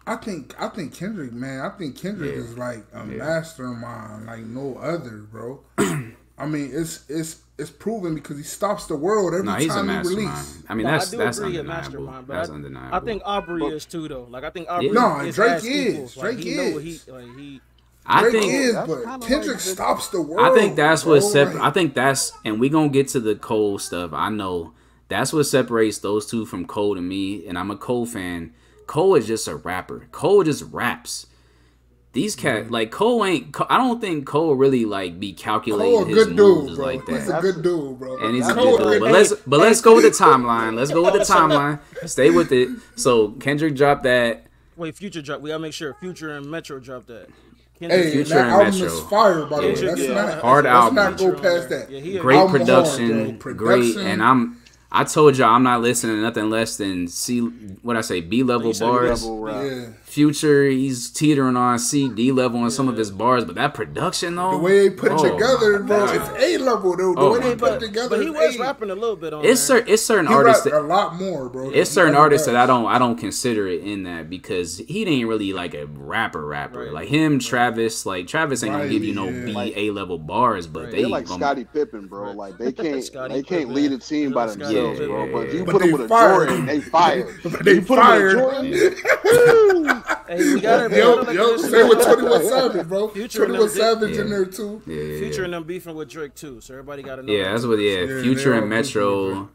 I think I think Kendrick, man, I think Kendrick Yeah. is like a mastermind, like no other, bro. I mean, it's it's it's proven because he stops the world every no, he's a time he mastermind. release. I mean, No, that's I do that's agree, a undeniable. mastermind, but That's I, undeniable. I think Aubrey is too, though. Like I think Aubrey. No, is Drake is. Like, Drake he know. He, like he. I Drake think is, but Kendrick like stops the world. I think that's what sep- Like, I think that's and we gonna get to the Cole stuff. I know that's what separates those two from Cole to me, and I'm a Cole fan. Cole is just a rapper. Cole just raps. These cat like Cole ain't. I don't think Cole really like be calculating Cole his good moves dude, bro. like He's a good dude, bro. And he's a good dude. But let's but let's go with the timeline. Let's go with the timeline. Stay with it. So Kendrick dropped that. Wait, Future drop. We gotta make sure Future and Metro dropped that. Hey, Kendrick, Future that and album Metro. is fire, by the way. Future, Let's yeah. not Hard let's album. not go past that. Yeah, he Great Album hard, production, great, and I'm. I told y'all I'm not listening to nothing less than C. What I say, B level You said bars. Level rap. Yeah. Future, he's teetering on C, D level on some of his bars, but that production though, The way they put it oh together, bro, God. it's A level, though. The Oh way they put but, it together, but he was A. rapping a little bit on. It's there. certain, it's certain He artists that a lot more, bro. it's certain never artists that. I don't I don't consider it in that because he ain't really like a rapper rapper Right. like him Travis like Travis ain't gonna Right, give you no yeah. B Like- A level bars but Right. they They're like gonna- Scottie Pippen, bro. Like they can't they can't Pippen. lead a team by themselves, bro. But if you put they them with a. Jordan, they fire. They you put them with a. Jordan, Hey, we gotta, Yo, gotta yo, at say with 21 Savage, bro. Future 21 them Savage Yeah. in there, too. yeah, yeah, Future yeah. and them beefing with Drake too, so everybody got to know. Yeah, that's too. what. Yeah, Yeah, Future and Metro.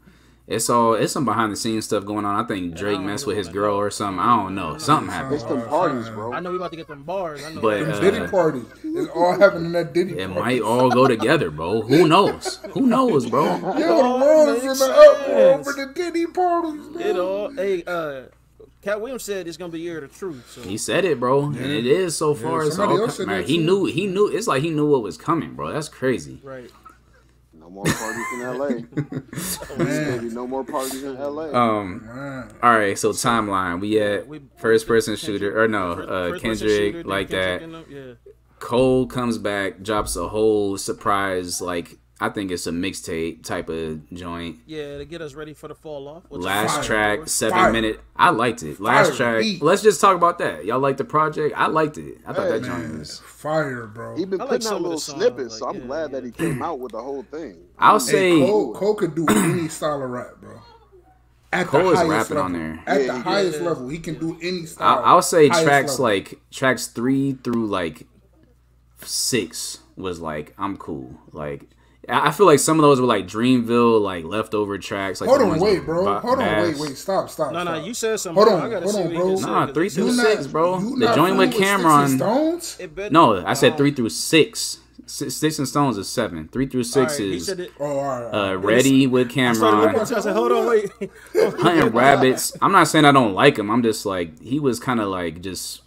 It's all. It's some behind the scenes stuff going on. I think Drake don't messed with his girl or something. I don't know. Something it's happened. them parties, bro. I know we about to get them bars. I know. But, uh, Diddy party. It's all happening in that Diddy It party. might all go together, bro. Who knows? Who knows, bro? Yo, the world is in the uproar over the Diddy parties, man. it all. Hey, uh, Katt Williams said it's gonna be year of the truth. So He said it, bro, and it is so far. it's all else said man, he too. knew. He knew. It's like he knew what was coming, bro. That's crazy. right. No more parties in LA. Maybe no more parties in LA. Um. Man. All right. So timeline. We at We- first person Kendrick- shooter or no? Uh, Kendrick shooter, like Kendrick that. and yeah. Cole comes back, drops a whole surprise, like I think it's a mixtape type of joint. Yeah, to get us ready for the fall off. Last fire, track, bro. seven Fire. minute. I liked it. Last Fire track. beat. Let's just talk about that. Y'all like the project? I liked it. I thought Hey, that joint Man, was. fire, bro. He been I putting some out little songs, snippets, so I'm yeah, glad yeah. that he came out with the whole thing. I'll Hey, say Cole, Cole could do any style of rap, bro. At Cole the is highest rapping level. on there. At Yeah, the he- highest yeah. level, he can do any style. I'll, I'll say tracks level. like tracks three through like six was like I'm cool. Like I I feel like some of those were like Dreamville, like leftover tracks. Like Hold on, wait, bro. Ba- Hold on, wait, wait. Stop, stop. No, no, you said something. Hold bro. on, I gotta hold see on, bro. he just said, Nah, 'cause three through said- six, not- bro. The joint with fooling Sticks and Cam'ron. Stones? It No, I said three through six. S- Sticks and Stones is seven. Three through six right, is it. Oh, all right. all uh, right. Ready with I started looking Cam'ron. I said, hold on, wait. Hunting Rabbits. I'm not saying I don't like him. I'm just like he was kind of like just.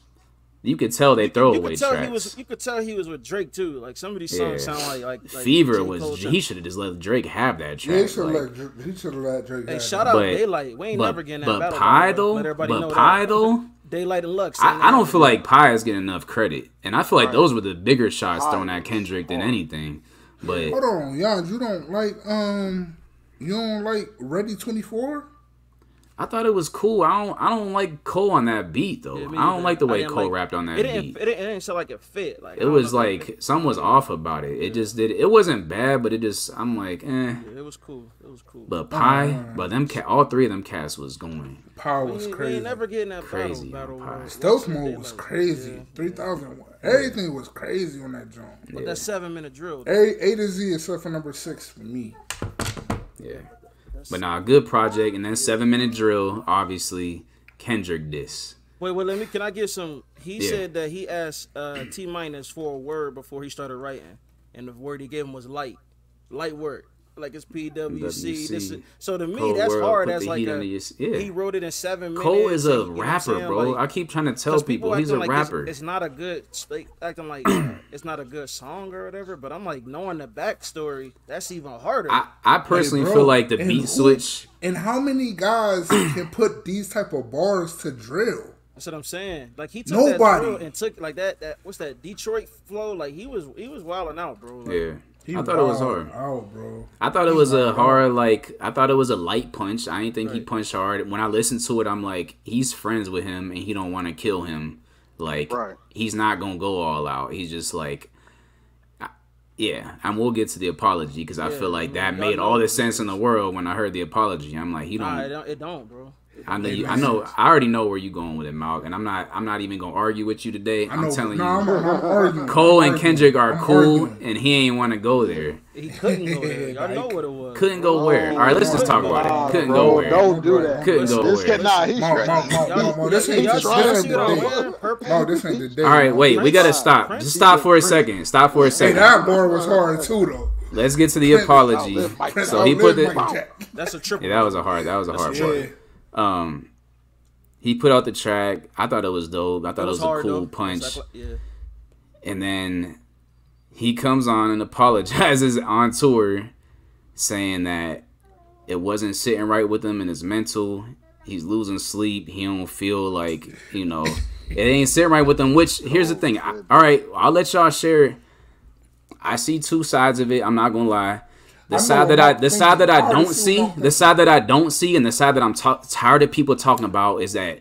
You could tell they throw you away could tell tracks. he was. You could tell he was with Drake too. Like some of these songs Yeah. sound like like, like Fever J. was Cole he should have just let Drake have that Yeah, he track. should like- let he should have let Drake. Hey, have shout that. out But- Daylight. We ain't but, never getting that but battle. Pi rap, though, Let everybody know but that. Pi though, Daylight and Lux. I, I don't feel getting like Pi is getting enough credit, and I feel like Right. those were the bigger shots thrown at Kendrick than anything. But Hold on, y'all, You don't like um. You don't like Ready Twenty Four? I thought it was cool. I don't I don't like Cole on that beat though. Yeah, I don't like the way Cole like- rapped on that It didn't. beat. It didn't, it didn't sound like it fit. Like It was know if like something was off about it. It just did. It wasn't bad, but it just I'm like, eh. Yeah, it was cool. It was cool. But Pi, but them cat, all three of them cats was going. Power was ain't- we crazy. ain't never getting that Crazy battle. on battle Pi. Stealth mode was crazy. Yeah. Three thousand. Everything was crazy on that joint. But that seven minute drill. A A to Z except for number six for me. Yeah. But nah, good project. And then seven minute drill, obviously Kendrick diss. Wait, wait. Let me. Can I get some? He Yeah. said that he asked uh, T minus for a word before he started writing, and the word he gave him was light, light word. Like it's PWC. This is, so to me, Cold that's world, hard. That's like a, your yeah. he wrote it in seven minutes. Cole is a and- you know what I'm rapper, bro. Like, I keep trying to tell people he's a like it's- rapper. It's, not a good, like, acting like it's not a good song or whatever. But I'm like knowing the backstory. That's even harder. I, I personally Hey, bro, feel like the beat who- switch. And how many guys can put these type of bars to drill? That's what I'm saying. Like he took Nobody. that drill and took like that. That what's that Detroit flow? Like he was he was wilding out, bro. Like, Yeah. He I thought it was hard. Out, bro. I thought it was a hard like I thought it was a light punch. I didn't think he punched hard. When I listened to it, I'm like, he's friends with him and he don't want to kill him. Like Right. he's not gonna go all out. He's just like, I- yeah. And we'll get to the apology because I feel like that made all the sense in the world when I heard the apology. I'm like, he don't. Nah, it don't, it don't, bro. I know. You, I know. I already know where you're going with it, Malk, and I'm not. I'm not even gonna argue with you today. I know. I'm telling no, you, I'm, I'm arguing. Cole I'm and. Kendrick are I'm cool, arguing. and he ain't want to go there. He couldn't go there. Y'all know what it was. Couldn't go where? Oh, All right, let's just talk about it. Couldn't bro, go where? Don't do that. Couldn't go This where? kid, nah, he's Mo, Mo, Mo, Mo, this ain't the see- y'all see day. what I'm wearing? Purple. No, this ain't the day. All right, wait. We gotta stop. Just stop for a second. Stop for a Hey, second. that bar was hard too, though. Let's get to the Prince apology. outlive Mike Prince So he put outlived the. That's a triple. Yeah, that was a hard. That was a hard Yeah. part. Um, he put out the track. I thought it was dope. I thought it was, a hard, cool though. punch. Yeah. and then he comes on and apologizes on tour saying that it wasn't sitting right with him in his mental he's losing sleep he don't feel like you know it ain't sitting right with him which here's the thing I, all right i'll let y'all share i see two sides of it i'm not gonna lie the side that i the side that i don't see the side that i don't see and the side that i'm tired of people talking about is that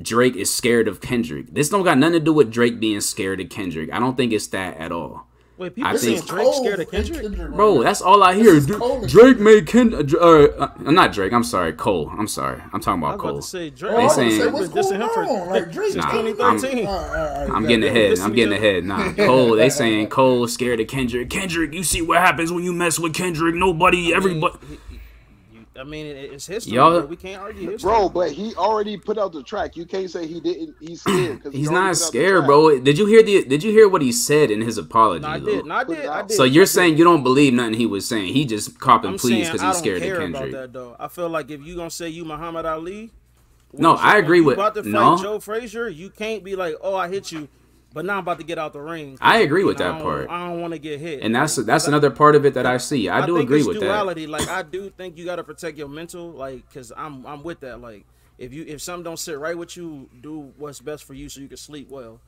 Drake is scared of Kendrick. This don't got nothing to do with Drake being scared of Kendrick. I don't think it's that at all. Wait, people I saying think- Drake scared of Kendrick? Bro, that's all I hear. is Dr- Cole and Drake made Kendrick. Uh, uh, uh, not Drake. I'm sorry, Cole. I'm sorry. I'm talking I about was about Cole. to say Drake. Oh, I was saying- gonna say, Drake what's been dissing going him for on? Like Drake, Nah, 2013. All right, all right, I'm getting ahead. I'm getting ahead. Nah, Cole. They saying Cole scared of Kendrick. Kendrick, you see what happens when you mess with Kendrick. Nobody, everybody. I mean, it's history. Y'all- bro. We can't argue history. Bro, but he already put out the track. You can't say he didn't. He's scared. 'cause he He's already not put out the scared, bro. Did you hear the? Did you hear what he said in his apology? No, I did. No, I did. I did. So you're did. saying you don't believe nothing he was saying? He just copping I'm pleas saying because he's scared care of about Kendrick. that though. I feel like if you gonna say you Muhammad Ali, No, I agree you with- About to fight no. Joe Frazier, you can't be like, oh, I hit you, but now I'm about to get out the ring. I agree with that I part. I don't want to get hit. And that's that's another part of it that I see. I, do think agree it's with that. duality. Like I do think you got to protect your mental, like because I'm I'm with that. Like if you if something don't sit right with you, do what's best for you so you can sleep well.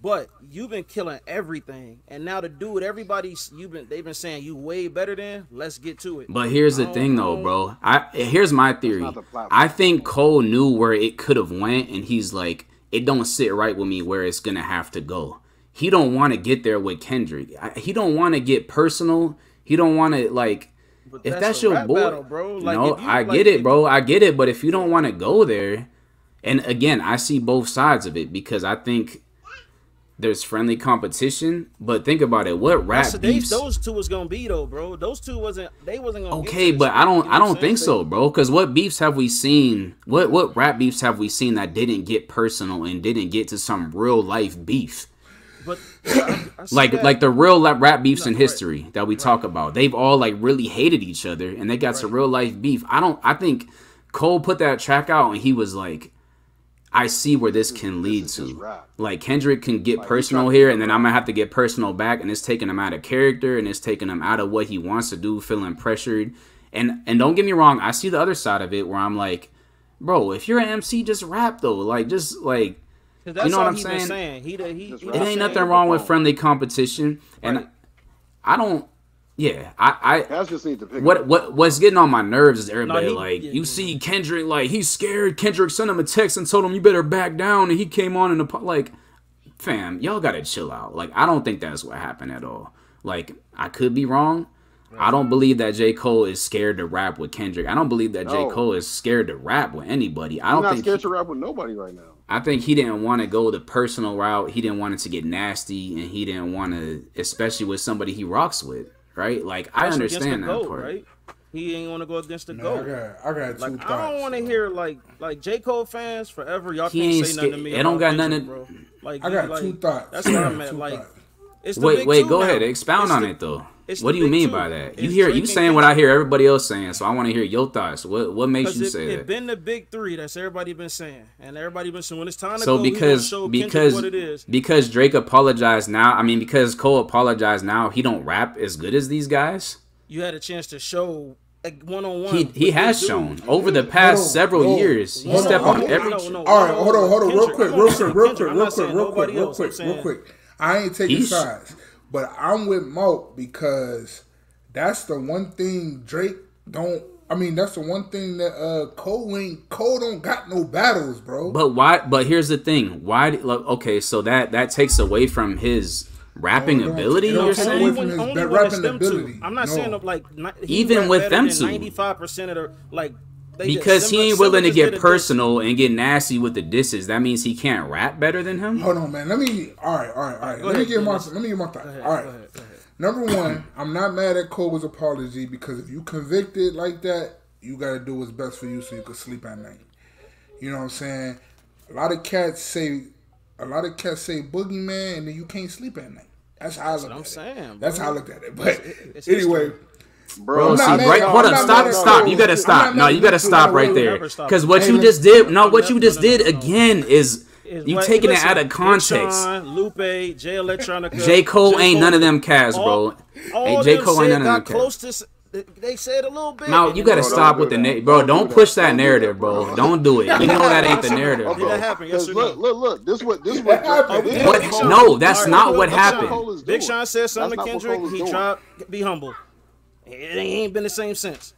But you've been killing everything, and now the dude, everybody's you've been they've been saying you way better than. Let's get to it. But here's the thing, though, bro. I here's my theory. the. I think Cole knew where it could have went, and he's like, it don't sit right with me where it's gonna have to go. He don't want to get there with Kendrick. I, he don't want to get personal. He don't want to like. But If that's that's, your boy, battle, bro. Like, no, you- I like, get it, bro. I get it. But if you don't want to go there, and again, I see both sides of it because I think there's friendly competition. But think about it. What rap they- beefs? those two was gonna be though, bro. Those two wasn't. They wasn't gonna. Okay, but I don't I don't think so, bro. Because what beefs have we seen? What what rap beefs have we seen that didn't get personal and didn't get to some real life beef? But I, I Like that. like the real rap beefs in Right. history that we talk about. They've all like really hated each other and they got some real life beef. I don't. I think Cole put that track out and he was like, I see where this can lead to. Like Kendrick can get personal here, and then. I'm gonna have to get personal back, and it's taking him out of character, and it's taking him out of what he wants to do, feeling pressured. And and don't get me wrong, I see the other side of it where I'm like, bro, if you're an MC, just rap though, like just like you know what I'm saying? Saying. He, he, he, Just he rap. it ain't nothing wrong with friendly competition, and Right. I don't. Yeah, I I Cats just need to pick. what up. what what's getting on my nerves is everybody he- like yeah, you yeah. see Kendrick like he's scared. Kendrick sent him a text and told him you better back down, and he came on and like, fam, y'all gotta chill out. Like I don't think that's what happened at all. Like I could be wrong. I don't believe that J Cole is scared to rap with Kendrick. I don't believe that J Cole is scared to rap with anybody. I I'm don't not think scared he- to rap with nobody right now. I think he didn't want to go the personal route. He didn't want it to get nasty, and he didn't want to, especially with somebody he rocks with, right? Like I That's against understand that GOAT, part. right? He ain't want to go against the Nah, I goat. got, I got two Like thoughts. I don't want to hear like like J Cole fans forever. Y'all He can't ain't say nothing to me. it don't got nothing to- bro. Like I got like, two thoughts. That's what I'm at. Like it's the Wait, big wait, go now. ahead. Expound It's on the- it though. It's What do you mean two. by that? You It's hear you saying what I hear everybody else saying, so I want to hear your thoughts. What what makes you it, say it that? been the big three that's everybody been saying, and everybody been saying when it's time to So go, we gonna because show because what it is. because Drake apologized now, I mean because Cole apologized now, he don't rap as good as these guys. You had a chance to show one on one. He he has shown over the past on, several on, years. He hold on, stepped on on. every. No, no, All right, hold on, hold on, real Kendrick, quick, real quick, real quick, real quick, real quick, real I'm quick, real quick. I ain't taking sides, but I'm with Mo because that's the one thing Drake don't. I mean, that's the one thing that uh Cole ain't. Cole don't got no battles, bro. But why? But here's the thing. Why? did- Like, okay, so that that takes away from his rapping No, ability. it You're saying? away Only from only ba- rapping them ability. two. I'm not No. saying of like ni- he Even with them than two. 95 percent of the like they just- because he ain't willing to just did a get personal and get nasty with the disses. That means he can't rap better than him. Hold on, man. Let me. All right, all right, all right. Go Let me ahead, get my. Dennis. Let me get my thoughts. Go ahead, All right. go ahead, go ahead. Number one, I'm not mad at Cole's apology because if you convicted like that, you got to do what's best for you so you can sleep at night. You know what I'm saying? A lot of cats say, a lot of cats say boogeyman, and then you can't sleep at night. That's how I look what at I'm it. saying, That's bro. how I looked at it. But it's anyway, history. Bro, I'm see, mad right? at- Hold I'm up, stop, mad stop. Cole. You gotta stop. not No, you gotta stop No, right there. Because what Hey, you just did, no, what you just no, no, did no, no. again is Is you what- taking listen, it out of Big context. Sean, Lupe, Jay Electronica. J Cole J. ain't none of them cats, bro. All, Hey, all J Cole ain't none of them got close cats. to. They said a little bit. Now and you gotta Bro, stop do with the that. na- bro. Don't do Don't that. push that Don't do narrative, bro. bro. Don't do it. You know that ain't the narrative, Did that bro. happen? Yes or look, no? look, look. This what this what happened? Drake- What? No, that's All right, not look, what happened. Big. Sean said something to That's not what Kendrick. He doing. dropped "Be Humble." It ain't been the same since.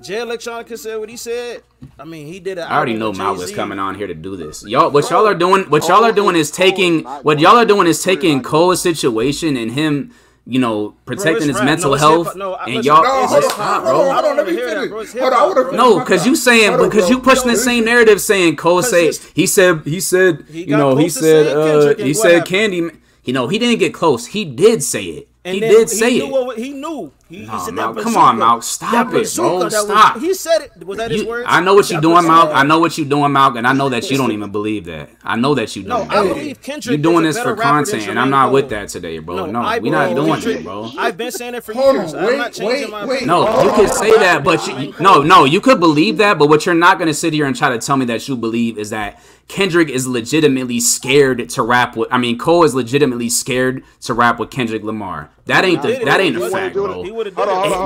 Jay Electronica said what he said. I mean, he did it. I already know Mal was coming on here to do this. Y'all, what y'all are doing, what y'all are doing is taking, what y'all are doing is taking Cole's situation and him, you know, protecting his rap. mental No, health. No, I- and listen, y'all. No, hold on, hip-hop, hold bro. on, hold on, I let me don't hear that, finish. bro. It's Hold on, I hip-hop, wanna bro. No, because you saying Hold on, because bro. you pushing the same narrative, saying Cole Cause say he said he said He you know he said uh he said happened? Candy. You know he didn't get close. He did say it. And he then did say he it. What, he knew. He, he said Mal, that come on, Mal, stop that it, bro, bazooka, that was- stop. he said it. Was that his You- words? I know what you're doing, bazooka. Malk. I know what you're doing, Malk, and I know that you don't even believe that. I know that you don't. No, I believe Kendrick You're doing is this a for better rapper than content, and I'm Jermaine not with that today, bro. No, I we're not doing Kendrick- it, bro. I've been saying it for Hold years. on, I'm not changing wait, my wait. opinion. No, Oh, you could say that, but you, no, no, you could believe that, but what you're not gonna sit here and try to tell me that you believe is that Kendrick is legitimately scared to rap with. I mean, Cole is legitimately scared to rap with Kendrick Lamar. That ain't the, that ain't a fact, bro.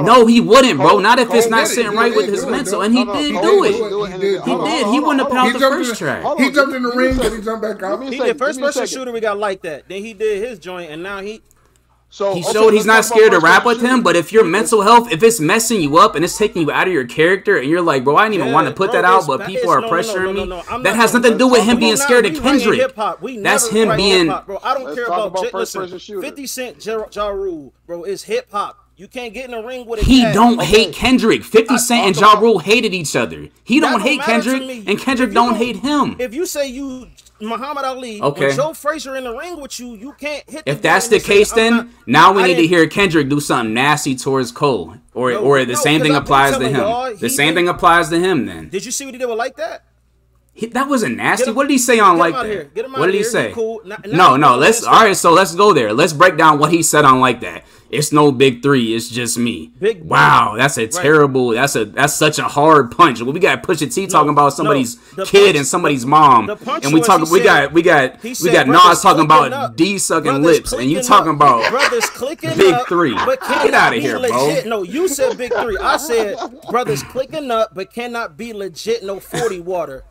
No, he wouldn't, bro. Not if it's not sitting right with his mental. And he did do it. He did. He, wouldn't have pounded the first track. He jumped in the ring and he jumped back out. He did. First person shooter we got like that. Then he did his joint, and now he so he showed he's not scared to rap with him, but if your mental health, if it's messing you up and it's taking you out of your character, and you're like, bro, I didn't even yeah, want to put bro, that out, but that people is, are no, pressuring no, no, me. That has nothing to do with him being scared of Kendrick. That's him being. Bro, I don't care about, listen, Fifty Cent, Ja Rule, bro, it's hip hop. You can't get in the ring with a He cat. don't okay. hate Kendrick. 50 Cent and Ja Rule hated each other. He don't hate Kendrick, and Kendrick don't, don't hate him. If you say you Muhammad Ali, okay. when Joe Frazier in the ring with you, you can't hit. If that's the case, say, then not, now we I need to hear Kendrick do something nasty towards Cole, or no, or the no, same thing applies to him. The same thing applies to him. Then did you see what he did with like that? He, that wasn't nasty. Him, what did he say on like that? What did he say? No, no. Let's all right. So let's go there. Let's break down what he said on like that. It's no big three. It's just me. Big wow, that's a terrible. Right. That's a that's such a hard punch. Well, we got Pusha T talking no, about somebody's no, kid punch, and somebody's mom, and we talk. We said, got we got we got Nas talking about up. D sucking lips, and you talking up. about brothers clicking big three. But get out of here, legit. bro. No, you said big three. I said brothers clicking up, but cannot be legit. No forty water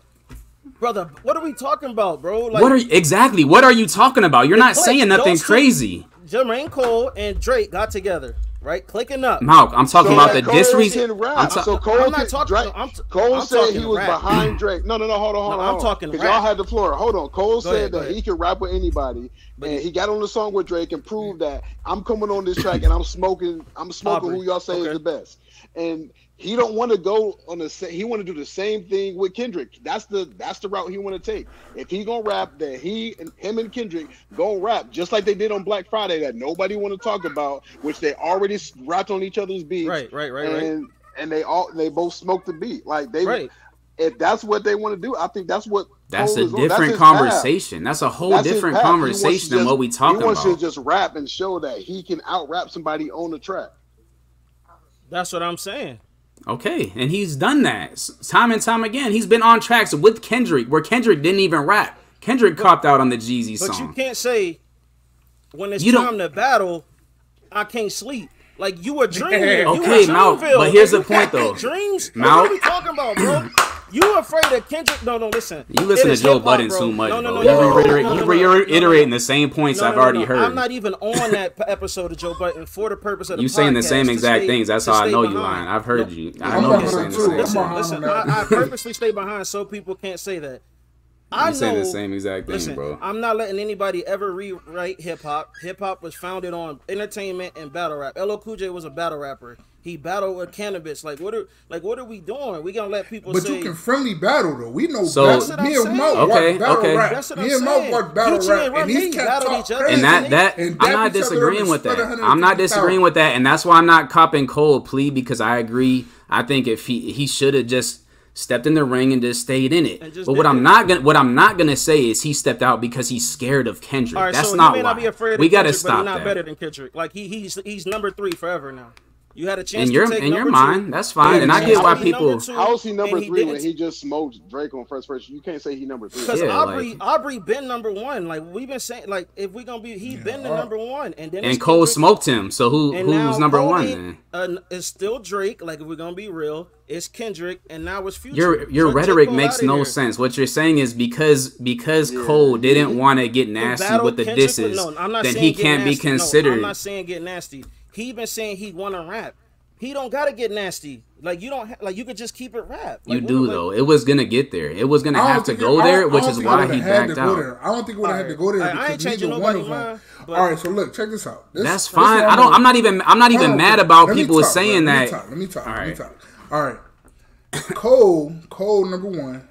brother, what are we talking about, bro? Like, what are you, exactly? What are you talking about? You're not saying nothing Dawson, crazy. Jermaine Cole and Drake got together, right? Clicking up. Malk, I'm talking so about the disrespect. I'm ta- so Cole, I'm not talking. Drake, I'm t- Cole I'm said he was rap. behind Drake. No, no, no. Hold on, hold no, on. I'm talking. Because y'all had the floor. Hold on. Cole go said ahead, that ahead. he could rap with anybody, and he got on the song with Drake and proved that I'm coming on this track and I'm smoking. I'm smoking Aubrey. who y'all say okay. is the best. And he don't want to go on the same. He want to do the same thing with Kendrick. That's the that's the route he want to take. If he gonna rap, then he and him and Kendrick go rap just like they did on Black Friday that nobody want to talk about, which they already rapped on each other's beat. Right, right, right, and, right. And they all they both smoked the beat. Like they, right. if that's what they want to do, I think that's what. That's Cole a different that's conversation. Path. That's a whole that's different conversation than what we talking about. He wants about. to just rap and show that he can out rap somebody on the track. That's what I'm saying. Okay, and he's done that time and time again. He's been on tracks with Kendrick where Kendrick didn't even rap. Kendrick but, copped out on the Jeezy song. But you can't say when it's you time to battle, I can't sleep. Like you were dreaming. okay, Mal, but here's the point though. Dreams? Mal, what are we talking about, bro? You afraid of Kendrick? No, no. Listen. You listen to Joe Budden too much. No, no, no. You're reiterating no, no, no, the same points I've already heard. I'm not even on that episode of Joe Budden for the purpose of the you saying the same exact stay, things. That's how I know you lying. I've heard you. I know you're saying the same. Listen, listen. I, I purposely stay behind so people can't say that. I'm saying the same exact thing, listen, bro. I'm not letting anybody ever rewrite hip hop. Hip hop was founded on entertainment and battle rap. LL Cool J was a battle rapper. He battled with Canibus. Like what are like what are we doing? We gonna let people? But say, you can friendly battle though. We know. So that's me and Mo okay, battle okay. rap. That's what I'm me and Mo work battle Gucci rap, and, and these cats talk each other. And that that and I'm not disagreeing with that. I'm not disagreeing with that, and that's why I'm not copping Cole plea because I agree. I think if he he should have just stepped in the ring and just stayed in it. But what I'm it. not gonna what I'm not gonna say is he stepped out because he's scared of Kendrick. Right, That's so not why. Not we Kendrick, gotta stop but he's not that. better than Kendrick. Like he he's he's number three forever now. You had a chance. In your in your mind, that's fine, and I get why people. How is he number he three didn't. when he just smoked Drake on first person? You can't say he number three. Because yeah, Aubrey, like... Aubrey been number one. Like we've been saying, like if we gonna be, he yeah. been the uh, number one, and then and Cole smoked him. So who and who's number Cody, one? Then? Uh, it's still Drake. Like if we're gonna be real, it's Kendrick, and now it's Future. Your your so rhetoric makes no here. sense. What you're saying is because because yeah. Cole didn't want to get nasty with the Kendrick, disses, no, then he can't be considered. I'm not saying get nasty he been saying he want to rap. He don't gotta get nasty. Like you don't ha- like you could just keep it rap. Like, you do like, though. It was gonna get there. It was gonna have to go it, there, which is why he backed out. I don't think we would have had to go there I ain't changing one. All right, so look, check this out. This, that's fine. This I don't. I'm not even. I'm not even mad about people talk, saying that. Let me talk. Let me talk. All right. Cole, Cole number one.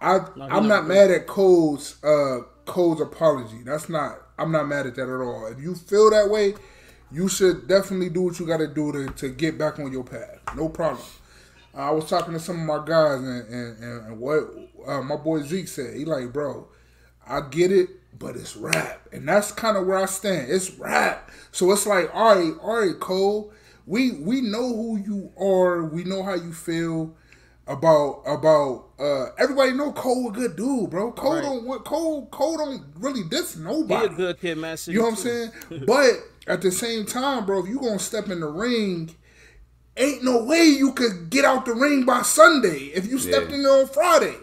I I'm not mad at Cole's uh Cole's apology. That's not. I'm not mad at that at all. If you feel that way, you should definitely do what you got to do to, to get back on your path. No problem. I was talking to some of my guys, and, and, and what uh, my boy Zeke said, he like, bro, I get it, but it's rap. And that's kind of where I stand. It's rap. So it's like, all right, all right, Cole, we we know who you are. We know how you feel about about uh everybody know Cole a good dude, bro. Cole right. don't want Cole Cole don't really diss nobody. He a good kid, man. You know what I'm saying? but at the same time, bro, if you gonna step in the ring, ain't no way you could get out the ring by Sunday if you stepped Yeah. in there on Friday.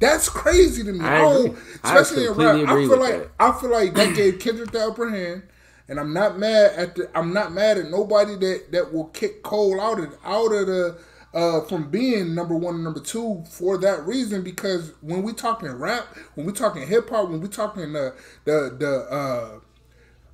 That's crazy to me. I I don't. I especially in rap. I feel like that. I feel like that gave Kendrick the upper hand, and I'm not mad at the. I'm not mad at nobody that that will kick Cole out of out of the uh, from being number one and number two for that reason. Because when we talking rap, when we talking hip hop, when we talking the the the. Uh,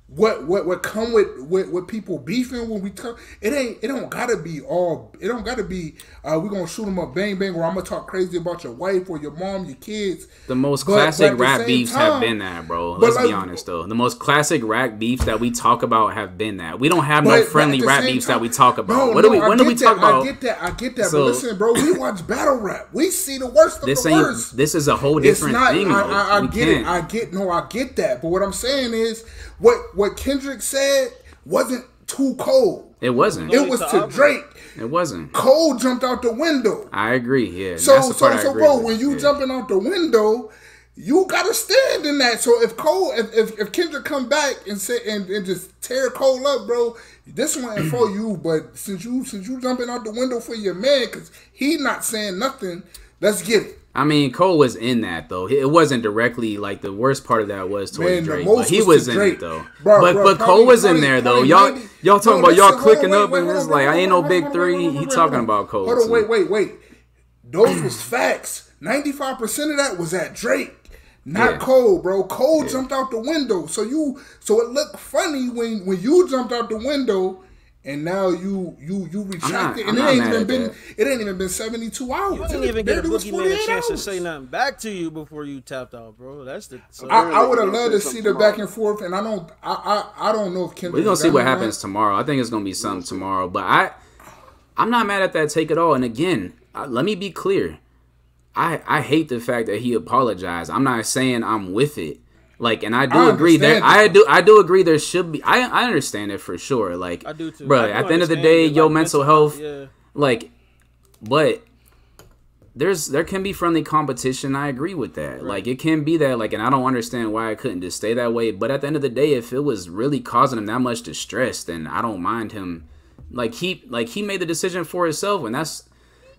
what what what come with with, with people beefing when we talk it ain't it don't gotta be all it don't gotta be uh we gonna shoot them up bang bang or I'm gonna talk crazy about your wife or your mom your kids The most But- but classic the rap beefs time- have been that, bro. Let's be honest though. The most classic rap beefs that we talk about have been that. We don't have But- no friendly rap beefs time- that we talk about. No, what do we no, when do we that, talk about I get that I get that So- but listen bro we watch battle rap we see the worst of this the ain't worst this is a whole different not. thing. I. I, I get it. can't. I get no. I get that. But what I'm saying is, what what Kendrick said wasn't too cold. it wasn't. It was to Drake. It wasn't. Cole jumped out the window. I agree. Yeah. So so so, bro, with. when you Yeah. jumping out the window, you gotta stand in that. So if Cole, if if, if Kendrick come back and say and, and just tear Cole up, bro, this one ain't for you. But since you since you jumping out the window for your man, cause he not saying nothing, let's get it. I mean, Cole was in that though. It wasn't directly like the worst part of that was towards Man, Drake, but he was was, in it though. Bro, but bro, but probably- Cole was in there though. Y'all y'all talking No, about y'all listen, hold on, clicking wait, up wait, and it's like I ain't no big three. He talking about Cole. Hold on, wait, wait, wait. Those was facts. Ninety five percent of that was at Drake, not Yeah. Cole, bro. Cole jumped out the window, so you so it looked funny when when you jumped out the window. And now you you you retracted, I'm and not it ain't even been that. it ain't even been seventy two hours. You didn't even get a barely was boogeyman a chance to say nothing back to you before you tapped out, bro. That's the. So, I, I would have loved to see say the something back and forth, and I don't I I, I don't know if Kendrick. We're gonna see what that. happens tomorrow. I think it's gonna be something tomorrow. But I, I'm not mad at that take at all. And again, uh, let me be clear. I I hate the fact that he apologized. I'm not saying I'm with it. Like, and I do I agree that I do I do agree there should be. I I understand it for sure. Like, I do too. bro. Do At the end of the day, it, your like, mental mental health, yeah. like, but there's there can be friendly competition. I agree with that. Like it can be that. Like, and I don't understand why I couldn't just stay that way. But at the end of the day, if it was really causing him that much distress, then I don't mind him. Like he like he made the decision for himself, and that's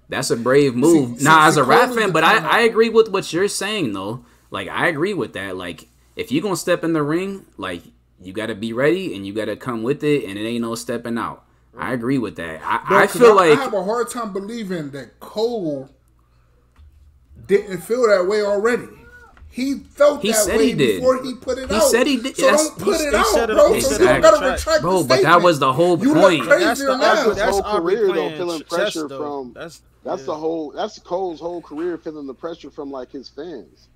that's a brave move. see- now, as a rap fan, but I I agree with what you're saying though. Like I agree with that. Like if you're gonna step in the ring, like you got to be ready and you got to come with it, and it ain't no stepping out. I agree with that. I, Bro, I 'cause feel like I have a hard time believing that Cole didn't feel that way already. He felt He that said way he did. before he put it He out. He said he did. So That's- don't put he- it out, it- bro. he So said you it on gotta retract Bro, the but that was the whole you point. Look That's crazier the now. Aubrey- His whole career though, feeling chess, pressure though. from That's that's yeah. the whole that's Cole's whole career feeling the pressure from like his fans.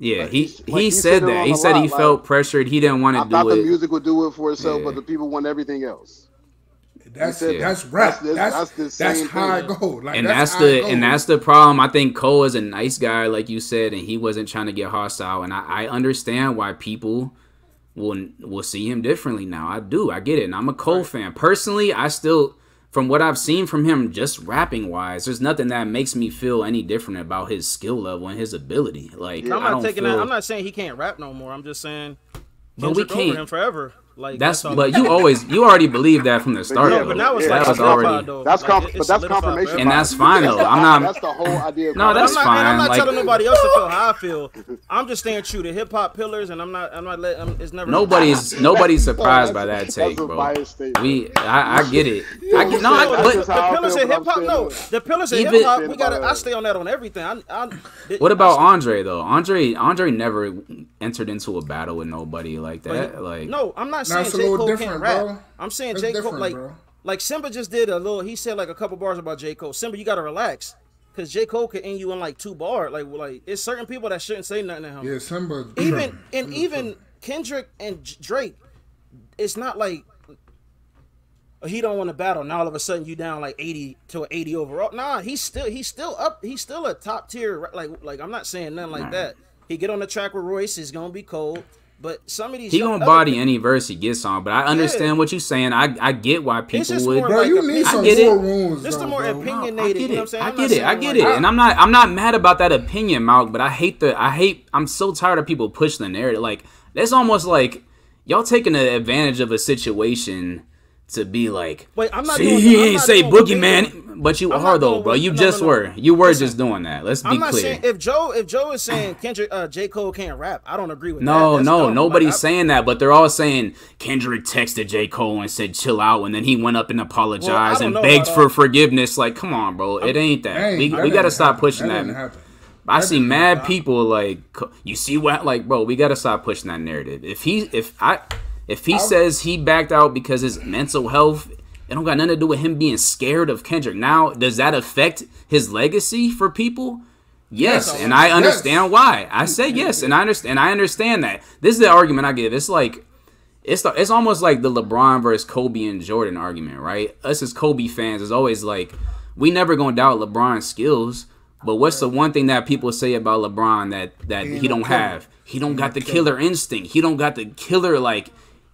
Yeah, Like, he he like, he said said that. He a said he lot, felt like, pressured. He didn't want to do it. I to thought do the it. music would do it for itself, Yeah. but the people want everything else. That's said- that's rap. that's- That's that's that's, the same how I thing. go. Like and that's, how I the and that's the problem. I think Cole is a nice guy, like you said, and he wasn't trying to get hostile. And I, I understand why people will will see him differently now. I do. I get it. And I'm a Cole fan. Personally, I still from what I've seen from him, just rapping wise, there's nothing that makes me feel any different about his skill level and his ability. Like I'm not taking feel, that. I'm not saying he can't rap no more. I'm just saying. But we can't- him forever. Like That's all. but you always you already believe that from the start. yeah, though. but now it's Yeah, like that was already though. That's Like, conf- but that's confirmation. forever. and that's fine though. I'm not. That's the whole idea. Of No, that's I'm not, and I'm not like- telling nobody else to feel how I feel. I'm just staying true to hip hop pillars, and I'm not. I'm not letting. I'm, it's never. Nobody's nobody's surprised by that take, bro. We, I, I get it. I get no, I, but The pillars of hip hop, no. The pillars of hip hop, we got. Saying I stay on that on everything. I, I, what about stay- Andre though? Andre, Andre never entered into a battle with nobody like that. Like, No, I'm not Nah, saying J. little Cole can't different, rap. bro. I'm saying It's J. Cole like bro. like Symba just did a little. He said like a couple bars about J. Cole. Symba, you gotta relax, cause J. Cole could end you in like two bars. Like like it's certain people that shouldn't say nothing to him. yeah, Symba. even and even Kendrick and Drake, it's not like he don't want to battle. Now all of a sudden you down like eighty to an eighty overall. Nah, he's still he's still up. He's still a top tier. Like like I'm not saying nothing like that. He get on the track with Royce. He's gonna be cold. But some of these he young- gonna body people- any verse he gets on. But I understand what you're saying. I, I get why people just would. more Bro, like you need some more wounds. Just though, the more bro. opinion- I opinionated, get you know I'm it. saying? I I'm get it. I get like- it. And I'm not. I'm not mad about that opinion, Malk. But I hate the. I hate. I'm so tired of people pushing the narrative. Like that's almost like y'all taking advantage of a situation to be like, Wait, I'm not see, doing- he I'm ain't not say doing what they boogeyman, but you I'm are though, bro. You no, just no, no. were. You were Listen, just doing that. Let's be I'm not clear. saying if Joe if Joe is saying Kendrick uh, J Cole can't rap, I don't agree with that. No, That's no, dumb. nobody's Like, I- saying that, but they're all saying Kendrick texted J. Cole and said chill out, and then he went up and apologized don't and know begged about for forgiveness. Like, come on, bro, it ain't that. Dang, we that we gotta didn't stop happen. pushing that. that. didn't. I see didn't mad people like you see what like, bro, we gotta stop pushing that narrative. If he if I if he says he backed out because his mental health, it don't got nothing to do with him being scared of Kendrick. Now, does that affect his legacy for people? Yes, Yes. and I Yes. understand why. I say yes, and I understand. And I understand that. This is the argument I give. It's like it's the, it's almost like the LeBron versus Kobe and Jordan argument, right? Us as Kobe fans is always like we never gonna doubt LeBron's skills, but what's the one thing that people say about LeBron that that He he, don't have? He don't got the killer instinct. He don't got the killer like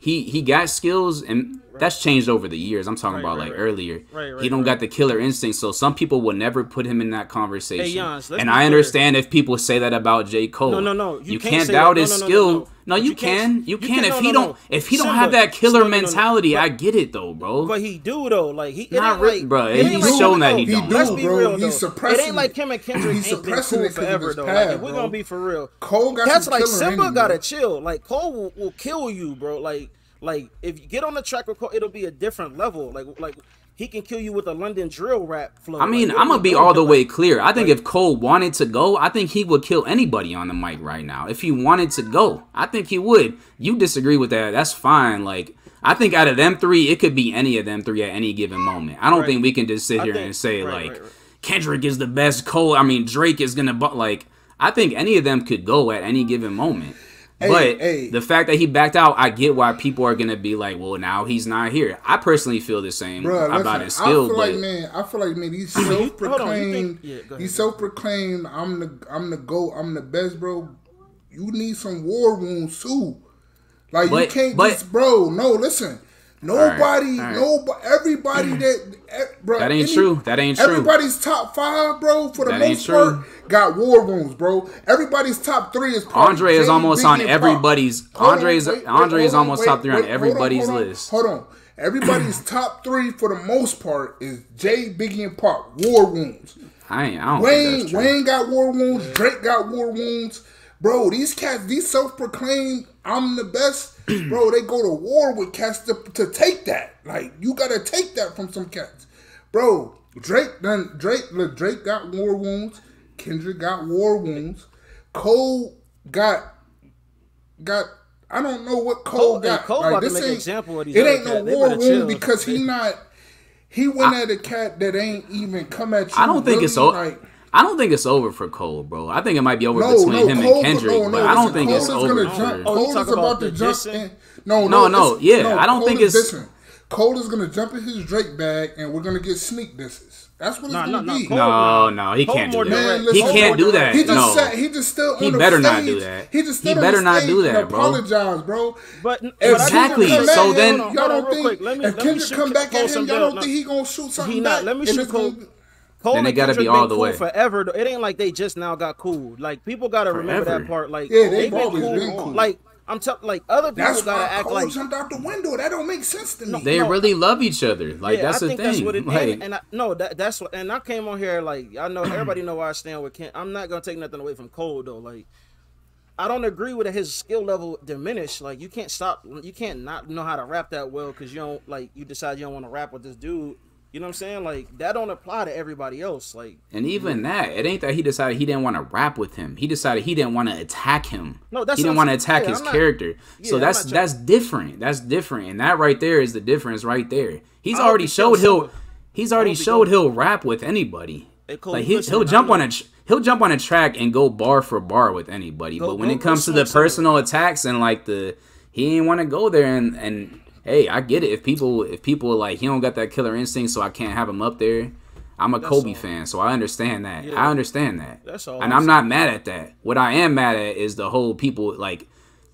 he he got skills and that's changed over the years. I'm talking Right, about right, like right. earlier. Right, right, he don't right. got the killer instinct, so some people will never put him in that conversation. Jans, let's and be I clear. understand if people say that about J. Cole. No, no, no. You, You can't, can't doubt that. his No, no, no, skill. no, No, no. you, You can. You you can can- if no, he no, don't if he don't have that killer mentality. But- I get it though, bro. But he do though, like he it Not ain't really, like, bro. it ain't He's like shown that he He don't. do, Let's be bro. real He's though. It ain't like it. him and Kendrick He's ain't been suppressing cool it 'cause forever though. like we're gonna be for real, Cole got That's some like killer Simba in him, gotta chill. Like Cole will, will kill you, bro. Like like if you get on the track record, it'll be a different level. Like like he can kill you with a London drill rap flow. I mean, Like, I'm gonna be all the Like, way clear. I think if Cole wanted to go, I think he would kill anybody on the mic right now. If he wanted to go, I think he would. You disagree with that? That's fine. Like, I think out of them three, it could be any of them three at any given moment. I don't Right. think we can just sit I here think- and say right, like right. Kendrick is the best. Cole, I mean Drake is gonna, but like, I think any of them could go at any given moment. Hey, but hey. the fact that he backed out, I get why people are gonna be like, "Well, now he's not here." I personally feel the same Bro, about listen, his I skills, feel but like man, I feel like man, he's hold on, you self-proclaimed. think- yeah, ahead. he's self-proclaimed. I'm the I'm the goat. I'm the best, bro. You need some war wounds too. Like you can't but- just, bro. No, listen. Nobody, right. nobody, everybody that, eh, bro. That ain't true. That ain't true. Everybody's top five, bro, for the That most part, got war wounds, bro. Everybody's top three is Andre is almost Biggie, on everybody's- on, Andre's- wait, Andre is almost wait, top three on hold everybody's hold on, list. Hold on. Everybody's top three for the most part is Jay, Biggie, and Pac. War wounds. I ain't. I Wayne. Wayne got war wounds. Drake got war wounds. Bro, these cats, these self-proclaimed I'm the best. Bro, they go to war with cats to, to take that. Like you gotta take that from some cats. Bro, Drake done Drake look, Drake got war wounds. Kendrick got war wounds. Cole got got I don't know what Cole, Cole- got. Cole like, this ain't- example of these It other ain't no cats. They war wound chill. because he not he went at a cat that ain't even come at you. I don't think it's really, over. like- I don't think it's over for Cole, bro. I think it might be over no, between no, him Cole, and Kendrick, no, no, but I don't listen, think Cole it's is over. Gonna jump, Oh, Cole is about about to jump in. No, No, no, no, it's- yeah, I don't Cole think is it's- dissing. Cole is gonna jump in his Drake bag, and we're gonna get sneak disses. That's what it's Nah, gonna nah, nah, be. Cole- No, no, he Cole can't do that. direct. Man, he can't do that. He just no. sat. He just still. He on the better not do that. He just He better not do that, and bro. Apologize, bro. But, but If I Exactly, think- Kendrick so then- y'all don't real think quick. Let me- if let me Kendrick come back at him, y'all don't think he gonna shoot something He not. back? Let me shoot Cole. Gonna- Cole Then they gotta be all the cool way. forever. though. It ain't like they just now got cool. Like people gotta remember that part. Like Yeah, oh, they've they've been always cool. been cool. Like I'm telling, like other people That's gotta why act Cole like jumped out the window. That don't make sense to me. They No. really love each other. Like yeah, that's I the think thing. that's what it like, and, and I, no, that that's what. And I came on here like I know everybody know where I stand with Ken. I'm not gonna take nothing away from Cole though. Like I don't agree with his skill level diminished. Like you can't stop. You can't not know how to rap that well because you don't like you decide you don't want to rap with this dude. You know what I'm saying? Like that don't apply to everybody else. Like and even that, it ain't that he decided he didn't want to rap with him. He decided he didn't want to attack him. No, that's he didn't want to attack Yeah, his not- character. yeah, so that's that's different. That's different, and that right there is the difference right there. He's I already showed he'll. He's already showed he'll rap with anybody. Like he, he'll jump on a he'll jump on a track and go bar for bar with anybody. Go- but when go- it comes to the personal attacks and like the he didn't want to go there and and hey, I get it. If people if people are like he don't got that killer instinct, so I can't have him up there. I'm a Kobe all. fan, so I understand that. Yeah. I understand that. That's all And I'm I'm not mad at that. What I am mad at is the whole people like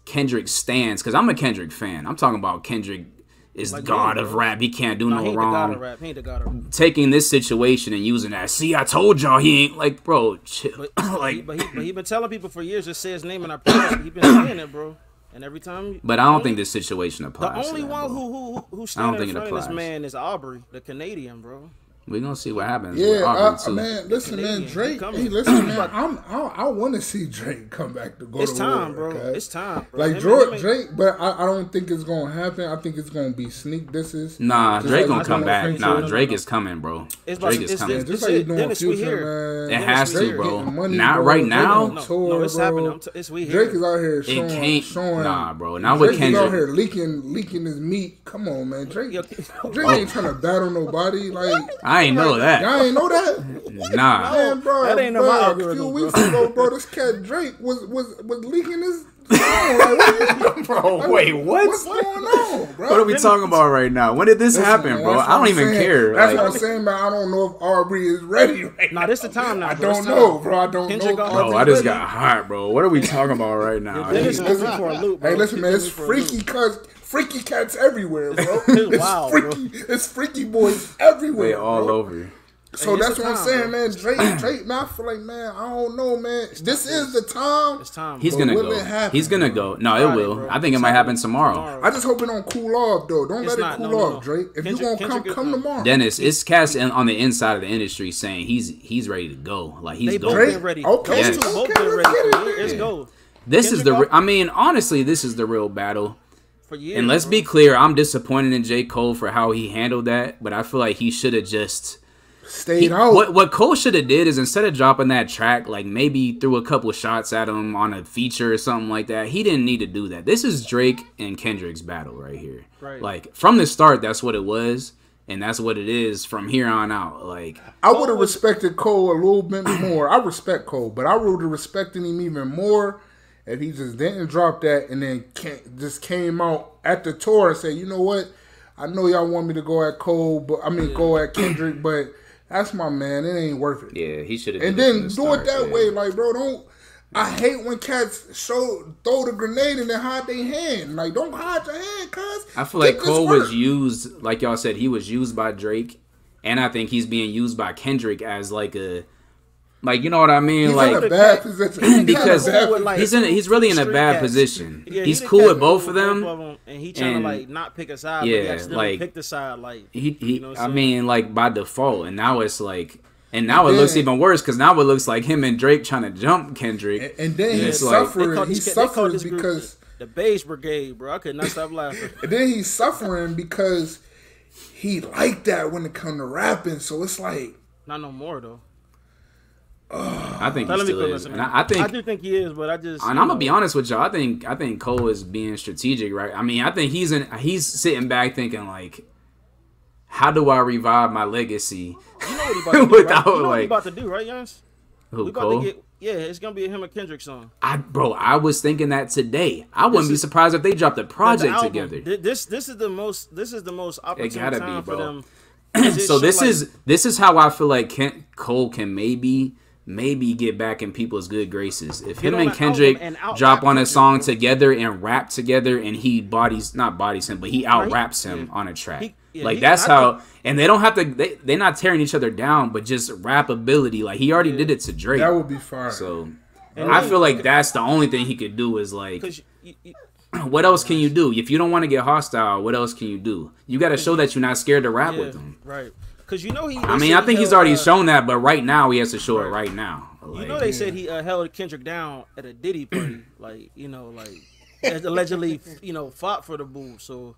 Kendrick stands because I'm a Kendrick fan. I'm talking about Kendrick is Like god me, of rap. He can't do no he ain't the god wrong. He ain't the god of rap. taking this situation and using that. See, I told y'all he ain't like, bro. Chill. But, like, but he but he been telling people for years. Just say his name and I promise. you, He been saying it, bro. And every time, But I don't think this situation applies. the only one bro. who who who think in front of this man is Aubrey, the Canadian, bro. We're gonna see what happens. with Yeah, Aubrey, uh, too. man. Listen, man. Canadian, he Drake. Hey, listen, man. I'm. I, I want to see Drake come back to go It's to time, war, bro. okay? It's time. Bro. Like Him- Drake, him and- Drake, but I, I don't think it's gonna happen. I think it's gonna be sneak disses. Nah, Just Drake like gonna come back. Nah, Drake is coming, bro. It's Drake is coming. it's- Just like he's doing Dennis, we Future, here. man. It has to, bro. Not right now. No, tour, it's bro. happening. I'm it's we here. Drake is out here It showing, showing. Nah, bro. Not with Drake is out here leaking, leaking his meat. Come on, man. Drake, Drake ain't trying to battle nobody. Like I ain't know that. y'all ain't know that. Nah. Man, bro, that ain't no bro, my a few weeks ago, bro, this cat Drake was was was leaking his. Song. Bro, wait, what? What's going on, bro? What are we talking about right now? When did this Listen, happen, man, bro? I don't I'm even saying. care. That's Like, what I'm saying, man. I don't know if Aubrey is ready right Nah, this the time now. I bro. don't know, bro. I don't Kendrick know. got- bro, Aubrey's I just ready. got hot, bro. What are we talking about right now? Dennis Like, took me for a loop, bro. Hey, listen, man, it's took me for a loop. freaky cuz freaky cats everywhere, bro. It's It's wild, bro. freaky. It's freaky boys everywhere. They all bro. over. So that's the what I'm saying, bro. man. Drake, Drake, man, I feel like, man, I don't know, man. This is the time. It's time. He's gonna will go. it happen, He's gonna bro? go. No, it will. bro. I think it might happen tomorrow. I just hope it don't cool off, though. Don't It's let it cool no, no, off, no. Drake. If you Kendrick- gonna come, Kendrick- come tomorrow. Dennis, it's cast in, on the inside of the industry saying he's he's ready to go. Like he's They going. been ready. Okay, Those two yes. both okay, been let's ready. get it. Let's go. This is the. Kendrick I mean, honestly, this is the real battle. For years. And let's bro. be clear, I'm disappointed in J. Cole for how he handled that, but I feel like he should have just Stayed he- out. what what Cole should have did is instead of dropping that track, like maybe threw a couple shots at him on a feature or something like that. He didn't need to do that. This is Drake and Kendrick's battle right here. Right. Like from the start, that's what it was, and that's what it is from here on out. Like I would have respected Cole a little bit more. I respect Cole, but I would have respected him even more if he just didn't drop that and then ca- just came out at the tour and said, "You know what? I know y'all want me to go at Cole, but I mean go at Kendrick, but that's my man. It ain't worth it." yeah, he should have. And then do it that way, like bro. Don't. I hate when cats show throw the grenade and then hide their hand. Like, don't hide your hand, cuz. I feel like Cole was used, like y'all said, he was used by Drake, and I think he's being used by Kendrick as like a, like you know what I mean, He's like in a bad position. He's in a because bad cool with, like, he's in he's really in a bad cats. position. Yeah, he's he cool with both cool of with them. and he trying and- to like not pick a side. Yeah, but he like- pick a side. Like He he. You know what I I'm mean, like by default, and now it's like, and now it And looks even worse because now it looks like him and Drake trying to jump Kendrick. And then Yeah, he's it's like- suffering. called He this- they called suffers because the Beige Brigade, bro. I could not stop laughing. and then he's suffering because he liked that when it come to rapping. So it's like Not no more though. I think he still is, and. I, I think I do think he is, but I just. And I'm gonna be honest with y'all. I think I think Cole is being strategic, right? I mean, I think he's in. He's sitting back thinking like, how do I revive my legacy? You know what he about to do, right? You know like- about to do, right? Who We about Cole? to get. Yeah, it's gonna be a him and Kendrick song. I bro, I was thinking that today. I wouldn't be surprised if they dropped a The project album. together. This this is the most this is the most opportune gotta be, time for them. so this like- is this is how I feel like Kent Cole can maybe maybe get back in people's good graces. If him and Kendrick album and drop on a song bro. together and rap together and he bodies not bodies him but he out he- raps him yeah. on a track. He- yeah, like he- that's I how think- and they don't have to they they're not tearing each other down but just rap ability like he already did it to Drake. That would be fire. so And I feel like that's the only thing he could do is like you, you, what else can you do? If you don't want to get hostile what else can you do? You got to show that you're not scared to rap yeah, with them right? Because you know he. I mean, said I he think he's held, already uh, shown that, but right now he has to show it right now. You know they said he uh, held Kendrick down at a Diddy party, like you know, like allegedly, you know, fought for the boo. So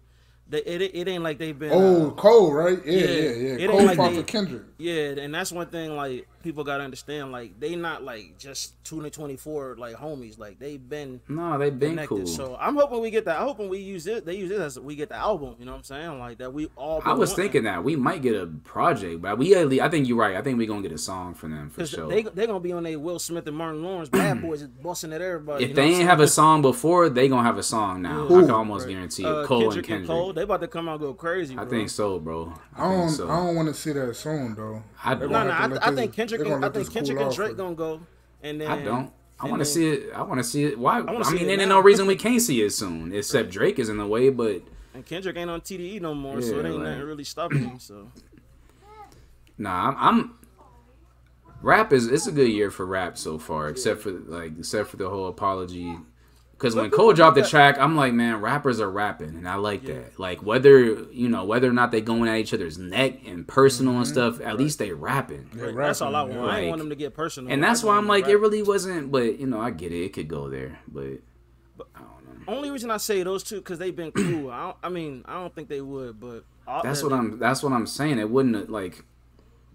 they, it it ain't like they've been. oh, uh, Cole, right? Yeah, yeah, yeah, yeah. it ain't Cole like fought they- for Kendrick. Yeah, and that's one thing like people gotta understand. Like they not like just two to twenty four like homies. Like they've been no, they've been connected. cool. So I'm hoping we get that. I'm hoping we use it. They use it as we get the album. You know what I'm saying? Like that we all. I was wanting. thinking that we might get a project, but we at least, I think you're right. I think we're gonna get a song from them for sure. they they gonna be on a Will Smith and Martin Lawrence bad boys just busting at everybody. if you know they what I'm ain't have a song before, they gonna have a song now. I can almost guarantee it. Uh, Cole Kendrick and Kendrick. Cole, they about to come out and go crazy. I think so, bro. I, I don't. so. I don't want to see that soon though. I No, no, I, I think Kendrick. They're And, I think Kendrick cool and Drake gonna go, and then I don't. I want to see it. I want to see it. Why? I, wanna mean, it there ain't no reason we can't see it soon, except Drake is in the way. But And Kendrick ain't on TDE no more, so it ain't like- nothing really stopping him. So Nah, I'm, I'm rap is it's a good year for rap so far, except for like except for the whole apology Because when Cole dropped the track, I'm like, man, rappers are rapping, and I like that. Like whether you know whether or not they going at each other's neck and personal and mm-hmm. stuff, at least they rapping. Yeah, Right, that's all I want. I Like- ain't want them to get personal. And that's why I'm like, it really wasn't. But you know, I get it. It could go there, but I don't know. Only reason I say those two because they've been cool. I, don't, I mean, I don't think they would, but all- That's what I'm. That's what I'm saying. It wouldn't like.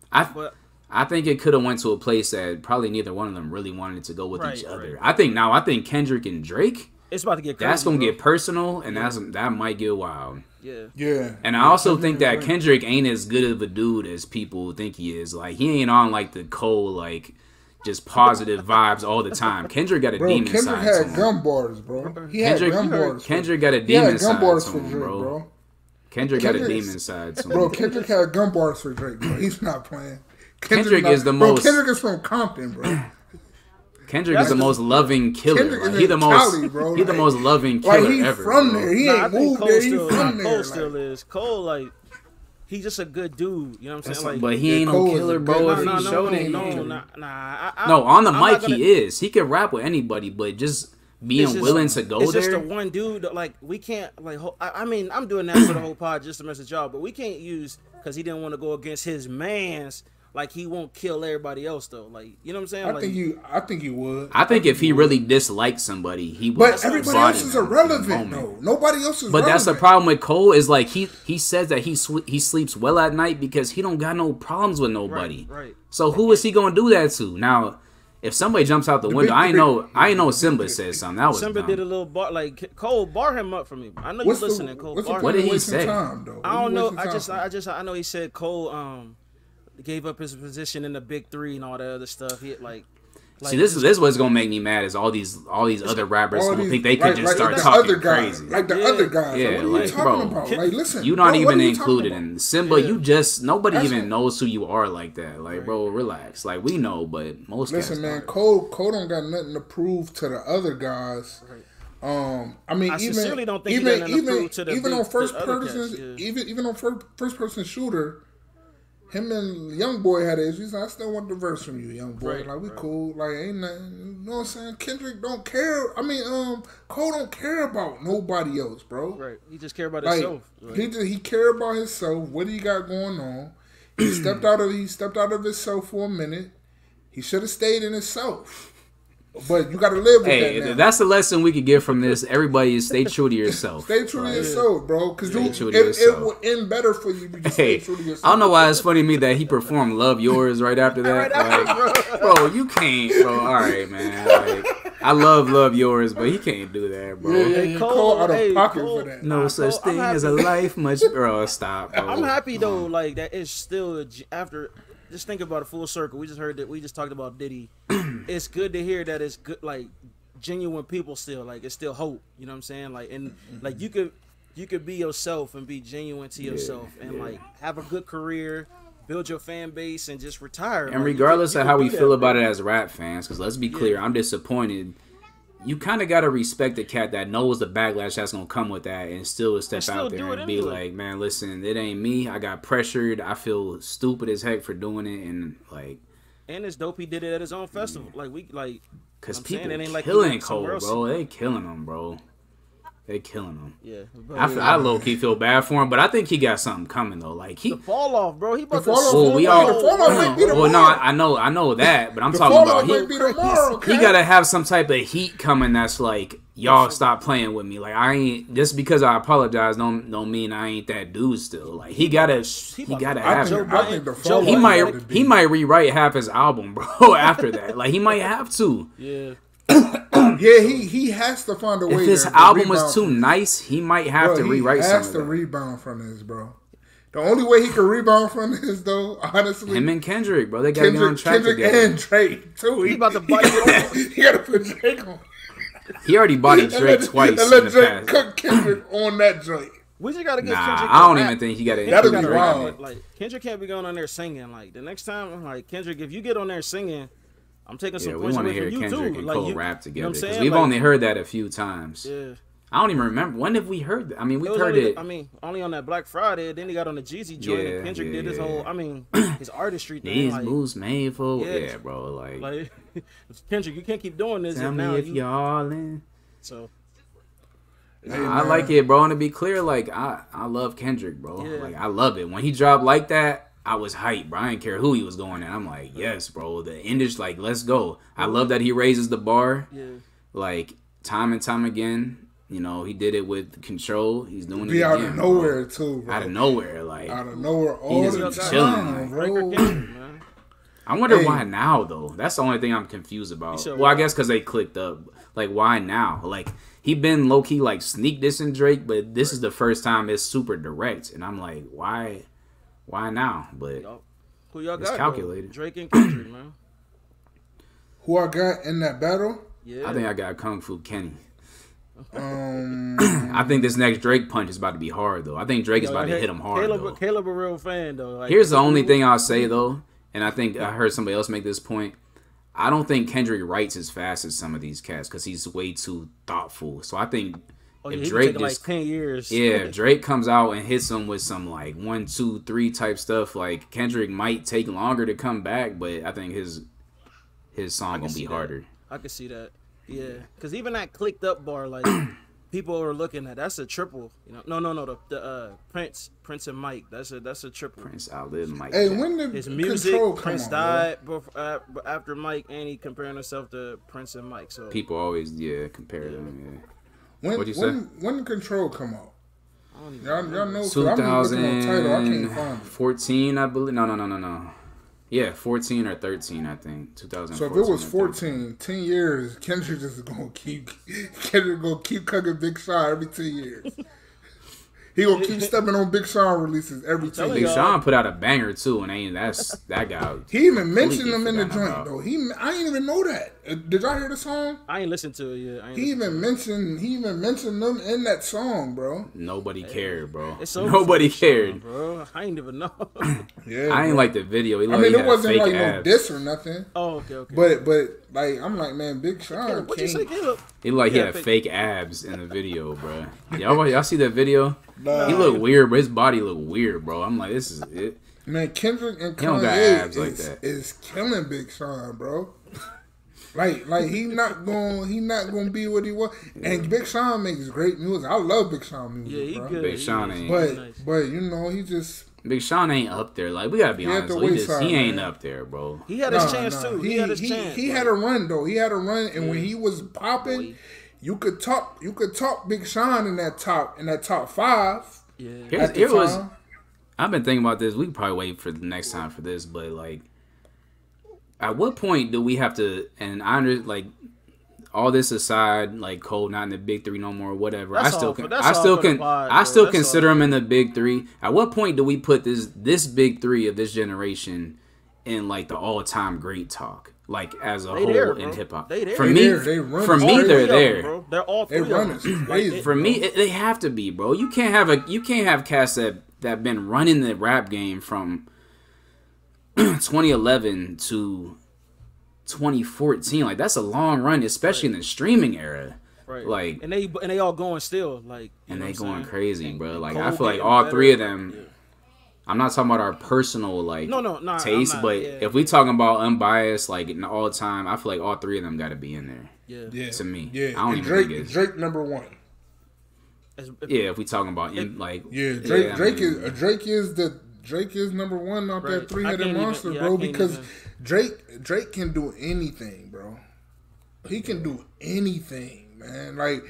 I But I think it could have went to a place that probably neither one of them really wanted to go with Right, each other. right. I think now. I think Kendrick and Drake. it's about to get crazy. That's gonna bro. get personal, and that's that might get wild. yeah. Yeah. And I also think that Kendrick- Kendrick ain't as good of a dude as people think he is. Like he ain't on like the Cole like just positive vibes all the time. Kendrick got a Bro, demon Kendrick side to had him. gun bars, bro. He Kendrick, had gun bars. Kendrick got a he had demon gun side bars to for him, Drake, bro. bro. Kendrick got a demon side to him. Bro, Kendrick had gun bars for Drake, bro. He's not playing. Kendrick not- is the bro, most- Kendrick is from Compton, bro. Kendrick is That's the the- most loving killer. Kendrick Like, is he the most Cali, bro. he the Like- most loving Like killer he's ever. from bro. there. He Nah, I ain't think moved Cole there. still, He's from nah, there. Cole like- still is. Cole like he's just a good dude. You know what I'm That's saying? Like, but he Yeah, ain't Cole no is a killer, good- bro. no, if no, he no, showed no, it, no, he- nah, nah, I, no, on the I'm mic not gonna- he is. He could rap with anybody, but just being It's just- willing to go it's there. just the one dude. that, Like we can't like. ho- I, I mean, I'm doing that for the whole pod just to message y'all, but we can't use because he didn't want to go against his man's. Like he won't kill everybody else though. Like you know what I'm saying? I like, think you. I think he would. I think if he really disliked somebody, he would. But everybody else is them in the irrelevant, moment. though. Nobody else is. But that's the problem with Cole is like he he says that he sw- he sleeps well at night because he don't got no problems with nobody. right. So who is he gonna do that to? Now, if somebody jumps out the, window, big- I ain't the know I ain't know Symba said something. That was Symba dumb. did a little bar. Like Cole, bar him up for me. I know What's you the, listening, Cole. what's the bar What did he say? Time, though? I don't know. I just. I just, I know he said Cole um gave up his position in the big three and all that other stuff. He like, like See, this is this is what's gonna make me mad is all these all these other rappers All gonna these- think they could like- just like start talking other guys, crazy. like the Yeah. other guys. Yeah, like, what are like, you talking bro, about? Like, listen, you're not bro, even you included in Symba. Yeah. You just nobody That's even what- knows who you are like that. Like, bro, relax. Like we know, but most Listen, cats man, don't. Cole Cole don't got nothing to prove to the other guys. Um, I mean, I even sincerely don't think even got nothing to even to the even on first person, yeah. even even on first first person shooter, him and young boy had issues. I still want the verse from you, young boy. Right, like we right. cool. Like ain't nothing. You know what I'm saying? Kendrick don't care. I mean, um, Cole don't care about nobody else, bro. right. He just care about Like himself. Like, he just, he care about himself. What he got going on? He stepped out of he stepped out of himself for a minute. He should have stayed in himself. But you got to live with Hey, that now. that's the lesson we could get from this. Everybody is stay true to yourself. Stay true to yourself, bro. Because you, it, it will end better for you you Hey, stay true to yourself. I don't know why it's funny to me that he performed "Love Yours" right after that. Like, bro, you can't, bro. All right, man. Like, I love "Love Yours," but he can't do that, bro. Yeah, yeah, yeah. Cole, Cole, out of hey, pocket Cole. for that. No Nah, such thing as a life much. Bro, stop. Bro. I'm happy though. Like that is still after. Just think about a full circle. We just heard that. We just talked about Diddy. it's good to hear that it's good. Like genuine people still. Like it's still hope. You know what I'm saying? Like and like you could you could be yourself and be genuine to yourself and like have a good career, build your fan base, and just retire. And regardless of how we feel about it as rap fans, because let's be clear, Yeah. I'm disappointed. You kind of gotta respect the cat that knows the backlash that's gonna come with that, and still step still out there and be like, "Man, listen, it ain't me. I got pressured. I feel stupid as heck for doing it, and like, And it's dope. He did it at his own festival. Like we like. cause I'm saying people it ain't like killing went Cole, bro. They killing him, bro. They killing him. Yeah. But, I, feel, I low key feel bad for him, but I think he got something coming though. Like he, the fall off, bro. He about The to. fall off- well, we the oh, fall off might be well, no. I know, I know that, but I'm The talking about he, be tomorrow. Okay? he gotta have some type of heat coming that's like y'all stop playing with me like i ain't just because i apologize don't don't mean i ain't that dude still like he gotta he about gotta I have think, it I the Joe fall he might he might rewrite half his album bro after that like he might have to Yeah. Yeah, he he has to find a way. if his to album was too nice he might have Bro, to he rewrite some has of to that. rebound from this, bro. The only way he can rebound from this, though, honestly, him and kendrick bro they gotta be on Kendrick, track Kendrick together and Drake too. He about to body it he got to put Drake on. he already bodied And drake let- twice And in let the Drake past cook Kendrick on that joint. We just gotta get nah Kendrick. i don't rap. even think he gotta That'd be gotta wild. it. Like Kendrick can't be going on there singing. Like the next time, like Kendrick, if you get on there singing, I'm taking some yeah, we want to hear you Kendrick too. and Like Cole you, rap you together know because saying? we've Like, only heard that a few times. Yeah. I don't even remember when have we heard that. I mean, we've It heard only, it. I mean, only on that Black Friday. Then he got on the Jeezy joint. Yeah, and Kendrick did his whole. I mean, his artistry thing. These like, moves made for Yeah. yeah, bro. Like, like Kendrick, you can't keep doing this. tell me now if you, all in. So Hey, I like it, bro. And to be clear, like I, I love Kendrick, bro. Yeah. Like I love it when he dropped like that. I was hyped, bro. I didn't care who he was going at. I'm like, yes, bro. The industry, like, let's go. I love that he raises the bar, Yeah. like time and time again. You know, he did it with Control. He's doing it out again, of bro. nowhere too, bro. Out of nowhere, like Out of nowhere all just the be time, chilling, bro. or Kendrick, man. I wonder Hey. why now though. That's the only thing I'm confused about. said Well, I guess because they clicked up. Like, why now? Like, he been low key like sneak dissing Drake, but this is the first time it's super direct, and I'm like, why, why now? But Y'all- Who y'all It's got? though? calculated. Drake and Kendrick, man. Who I got in that battle? Yeah. I think I got Kung Fu Kenny. Um, I think this next Drake punch is about to be hard though. I think Drake is about to hit him hard. Caleb, though. Caleb a real fan though. Like, Here's the only thing I'll say though, and I think I heard somebody else make this point. I don't think Kendrick writes as fast as some of these cats because he's way too thoughtful. So I think Oh, yeah, if he Drake taking like ten years. Yeah, if Drake comes out and hits him with some like one, two, three type stuff. Like Kendrick might take longer to come back, but I think his his song gonna be that. harder. I can see that. Yeah, because even that clicked up bar, like people were looking at that's a triple. You know, no, no, no, the, the uh, Prince, Prince and Mike. That's a that's a triple. Prince outlived Mike. hey, Jackson. when did His music, Control come Prince on, died before, uh, after Mike, and he comparing himself to Prince and Mike. So People always yeah compare them. Yeah. When, What'd you when, when Control come out? I don't even Y'all, y'all remember. know, 'cause I'm looking on title. I can't find it. 2014, I believe. No, no, no, no, no. Yeah, 14 or 13, I think. 2014. So if it was 14, 10 years, Kendrick just gonna keep Kendrick gonna keep cooking Big Sean every 10 years. he gonna keep stepping on Big Sean releases every 10 telling Big years. y'all. Sean put out a banger too, and ain't that's that guy. He even mentioned Completely them in the joint about. though. He I didn't even know that. Did y'all hear the song? I ain't listened to it yet. I ain't He even mentioned he even mentioned them in that song, bro. Nobody cared, bro. to. It's over Nobody for Sean, cared. bro. I ain't even know. Yeah, I ain't like the video. He I mean, like it he wasn't fake like no diss or nothing. oh, okay, okay. But but like I'm like, man, Big Sean what you say, can't. Caleb? He looked like he Yeah, had fake- fake abs in the video, bro. Y'all, y'all see that video? Nah. He looked weird, but his body looked weird, bro. I'm like, this is it. Man, Kendrick and He don't got Kanye abs like is, killing Big Sean, bro. Like, like he not going, he not going to be what he was. And Big Sean makes great music. I love Big Sean music, Yeah, he bro. good. Big Sean ain't- But, He's nice. but you know, he just Big Sean ain't up there. Like we gotta be He honest. the He, just, wayside, he ain't man. up there, bro. he had his Nah, chance nah. too. He, He, had his he, chance. he like- had a run though. He had a run, and when he was popping, you could talk, you could talk Big Sean in that top, in that top five. yeah. Here's, At the it was. I've been thinking about this. We can probably wait for the next time for this, but like, at what point do we have to? And I under like all this aside, like Cole not in the big three no more, or whatever. That's I still can. for- I still can. pod, I still That's consider all. him in the big three. At what point do we put this this big three of this generation in like the all time great talk? Like as a They whole there, in hip hop. For They me, there. They run for me, they're of them, there. bro. They're all They three run of it them. crazy. For me, it, they have to be, bro. You can't have a you can't have cats that that been running the rap game from 2011 to 2014. Like that's a long run, especially in the streaming era. Right. Like- and they and they all going still like And they going saying? crazy, And- bro. and Like I feel like all better. three of them. Yeah. I'm not talking about our personal like No, no, nah, I'm taste, not, but yeah. if we talking about unbiased, like in all time, I feel like all three of them got to be in there. Yeah. Yeah, To me. yeah. I don't and even Drake, think it's- Drake number one. As- if- Yeah, if we talking about in, like Yeah, Drake. I Drake mean, is uh, Drake is the Drake is number one out Right. that three headed can't even- monster, yeah, bro. Because even- Drake Drake can do anything, bro. He can do anything, man. Like,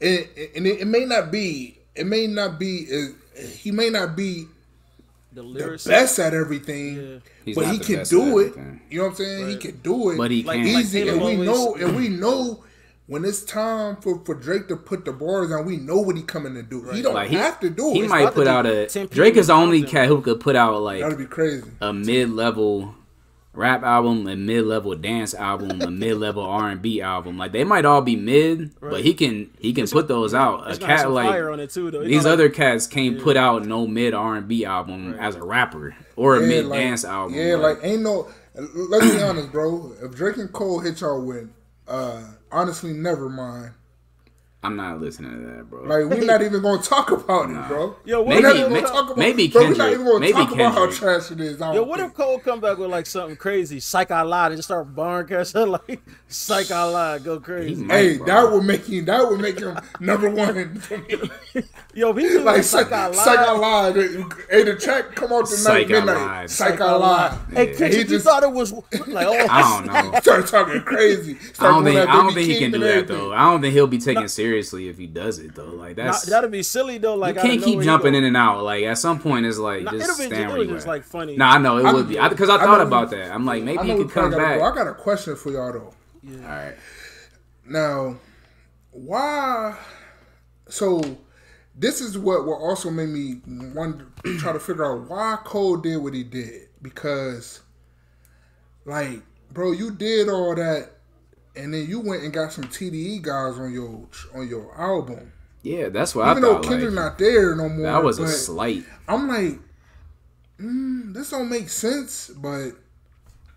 and, and it, it may not be. It may not be. As, he may not be the the best at everything, Yeah. But he can do it. everything. You know what I'm saying? He can do it. But he Like- can't. like easy, Taylor and we know, and we know when it's time for, for Drake to put the bars on. We know what he coming to do. He don't Like, he- have to do it. he It's might put out a Drake is the only cat who could put out like That'd be crazy. a mid level rap album, a mid level dance album, a mid level R and B album. Like they might all be mid, but he can he can put those out. A It's gonna have cat like fire on it too, though. These gonna- other cats can't put out no mid R and B album as a rapper or a Yeah, mid like- dance album. Yeah, like ain't no. Let's be honest, bro. If Drake and Cole hit y'all with, uh, honestly, never mind. I'm not listening to that, bro. Like we're not even gonna talk about it, bro. Yo, what we're Maybe- not may- talk about maybe bro, we're not even gonna Maybe talk about how trash it is. Yo, what think. if Cole come back with like something crazy, psych I lied, and just start barn cash like psych I lied, go crazy. might, Hey, bro. that would make him. That would make him number one for me. Yo, if he do like like psych, psych I psych I lied. lied. Hey, the track come out tonight midnight. lied. Psych I lied. Hey, Yeah. Kendrick, He you just- thought it was like oh I don't know. Start talking crazy. I don't think I don't think he can do that though. I don't think he'll be taken seriously if he does it though. Like Nah, that's that'd be silly though. Like you I can't keep jumping in and out. Like at some point, it's like go. Nah, just it'll be stand where it was you just like funny. Nah, I know it I- would be because I, I thought know- about that. I'm like maybe I he could come gotta back. go. I got a question for y'all though. Yeah. All right. Now, why? So, this is what what also made me wonder, try to figure out why Cole did what he did. Because, like, bro, you did all that, and then you went and got some TDE guys on your on your album. Yeah, that's what Even I thought. Even though. Kendrick Like, not there no more, that was a slight. I'm like, mm, this don't make sense. But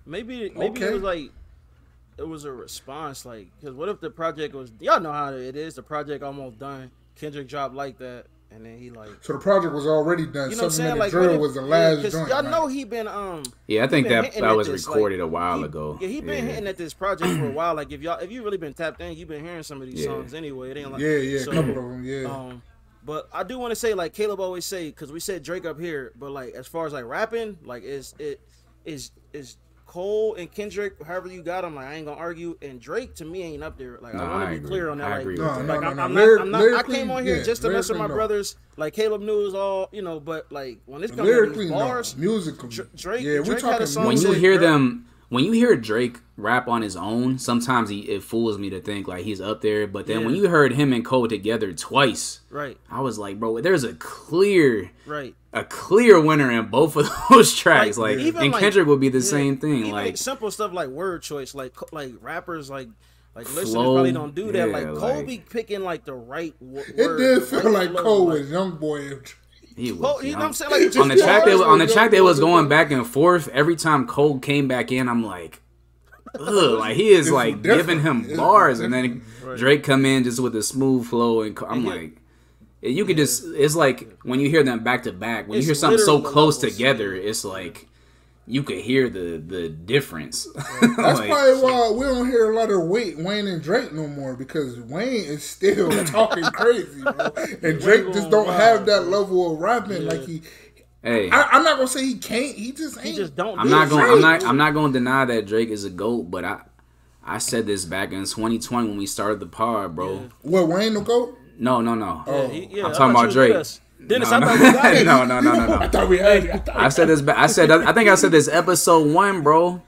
Maybe maybe Okay. it was like it was a response, like because what if the project was y'all know how it is. The project almost done. Kendrick dropped like that, and then he like so the project was already done. you know what I'm saying. Like drill if- was the last yeah, last 'cause joint. Y'all right? know he been um. Yeah, I think that that was this, recorded like, a while he- ago. Yeah, he been hitting at this project for a while. Like if y'all if you really been tapped in, you've been hearing some of these Yeah. songs anyway. It ain't like Yeah, yeah, so, a couple of them. Yeah. Um, but I do want to say, like Caleb always say, because we said Drake up here, but like as far as like rapping, like is it is is Cole and Kendrick, however you got them, like I ain't gonna argue. And Drake to me ain't up there. Like No, I want to be agree. clear on that. I like, agree No, no, that. like no, I'm, no. I'm not, I'm not, I came on here yeah, just to mess with my no. brothers. Like Caleb knew is all, you know, but like when it's coming Lyrically, these no. bars, Musically, Dr- Drake- Yeah, we're Drake had a talking song when said, you hear them when you hear Drake rap on his own, sometimes he, it fools me to think like he's up there. But then when you heard him and Cole together twice, right, I was like, bro, there's a clear right. A clear winner in both of those tracks. Like, even, and like- Kendrick would be the yeah, same thing. Even Like simple stuff like word choice, like like rappers, like like listeners Flow, probably don't do that. yeah, like Cole like- be picking like the right wo- It did feel right like flow, Cole like- was young boy. he was Cole, you know young. what I'm saying? Like on the track they on the track they was going back and forth. Every time Cole came back in, I'm like, ugh, like he is It's like different. giving him It's bars, and then Right. Drake come in just with a smooth flow, and I'm And like. You could just, it's like when you hear them back to back, when It's you hear something so close together, yeah. it's like you could hear the the difference. That's Like, probably why we don't hear a lot of Wayne, Wayne and Drake no more because Wayne is still talking crazy, bro. and Drake just don't wild, have that bro. level of rapping like he. hey, I, I'm not gonna say he can't. He just ain't. He just don't. I'm not going. I'm not. I'm not going to deny that Drake is a goat, but I, I said this back in 2020 when we started the pod, bro. What Wayne will go? No, no, no. Oh, yeah, yeah, I'm talking about Drake. Dennis, no, I no. thought we got it. no, no, no, no, I no. thought we had. it. I I said this. I said. I think I said this episode one, bro.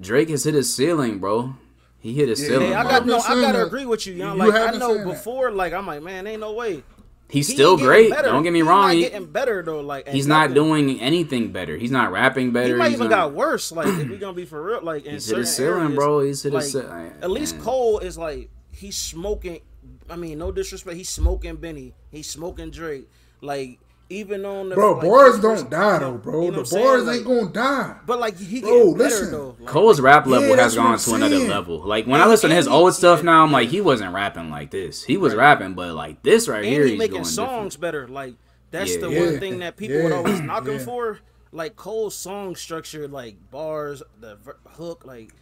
Drake has hit his ceiling, bro. He hit his Yeah, ceiling. Hey, I got no. I've been I gotta saying agree with you, young. You Like I know said that. before, like I'm like, man, ain't no way. He's He still getting great. better. Don't get me He's wrong. Not He- getting better though. Like at he's not doing anything better. He's not rapping better. He might He's even not- got worse. Like if we gonna be for real, like in He's hit his ceiling, areas, bro. He's hit like, his ceiling. At least Man. Cole is like he's smoking. I mean, no disrespect. He's smoking Benny. He's smoking Drake. Like even on the Bro, like, bars don't die though, bro. you know the what saying? bars Like, ain't gonna die. But like he Bro, getting better listen. though. Like, Cole's rap level Yeah, has gone I'm to another level. Like when I listen to his and old he- stuff now, I'm yeah. like, he wasn't rapping like this. He was rapping, but like this right and here, he he's making going songs different. better. Like that's Yeah. the Yeah. one thing that people would always knock him Yeah. for. Like Cole's song structure, like bars, the ver- hook, like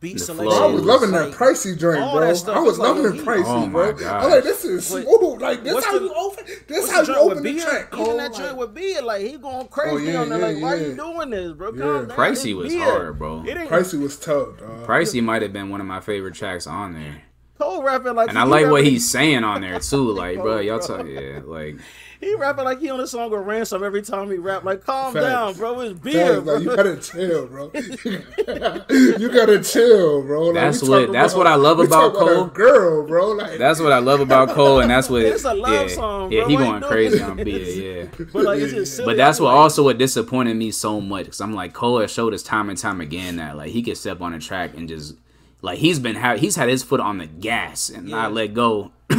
beat The selection. flow. Bro, I was loving like, that pricey drink, bro. stuff. I was It's like, loving the pricey, Oh bro. I was like, this is Wait, smooth. Like this what's how the- you open. This how you open the Bia? track, Cole. Even that Like- joint with beer, like he going oh, crazy Oh, yeah, on there. Like, yeah, why yeah. you doing this, bro? Yeah. Calm down. Pricey was Bia. hard, bro. Pricey was tough, dog. Pricey might have been one of my favorite tracks on there, Cole rapping like and I like what he's saying on there too. Like, bro, Oh, y'all bro. talk, yeah, like He rapping like he on a song with Ransom every time he rap. Like, calm Facts. down, bro. It's Facts, bro. like, you gotta chill, bro. you gotta chill, bro. Like, That's what- that's about- what I love about Cole. a girl, bro. Like that's what I love about Cole, and that's what It's a love yeah, song, yeah, he Why going crazy on Bia, yeah. But like, it's just silly. But that's what also what disappointed me so much because I'm like Cole has showed us time and time again that like he could step on a track and just like he's been ha- he's had his foot on the gas and Yeah. not let go.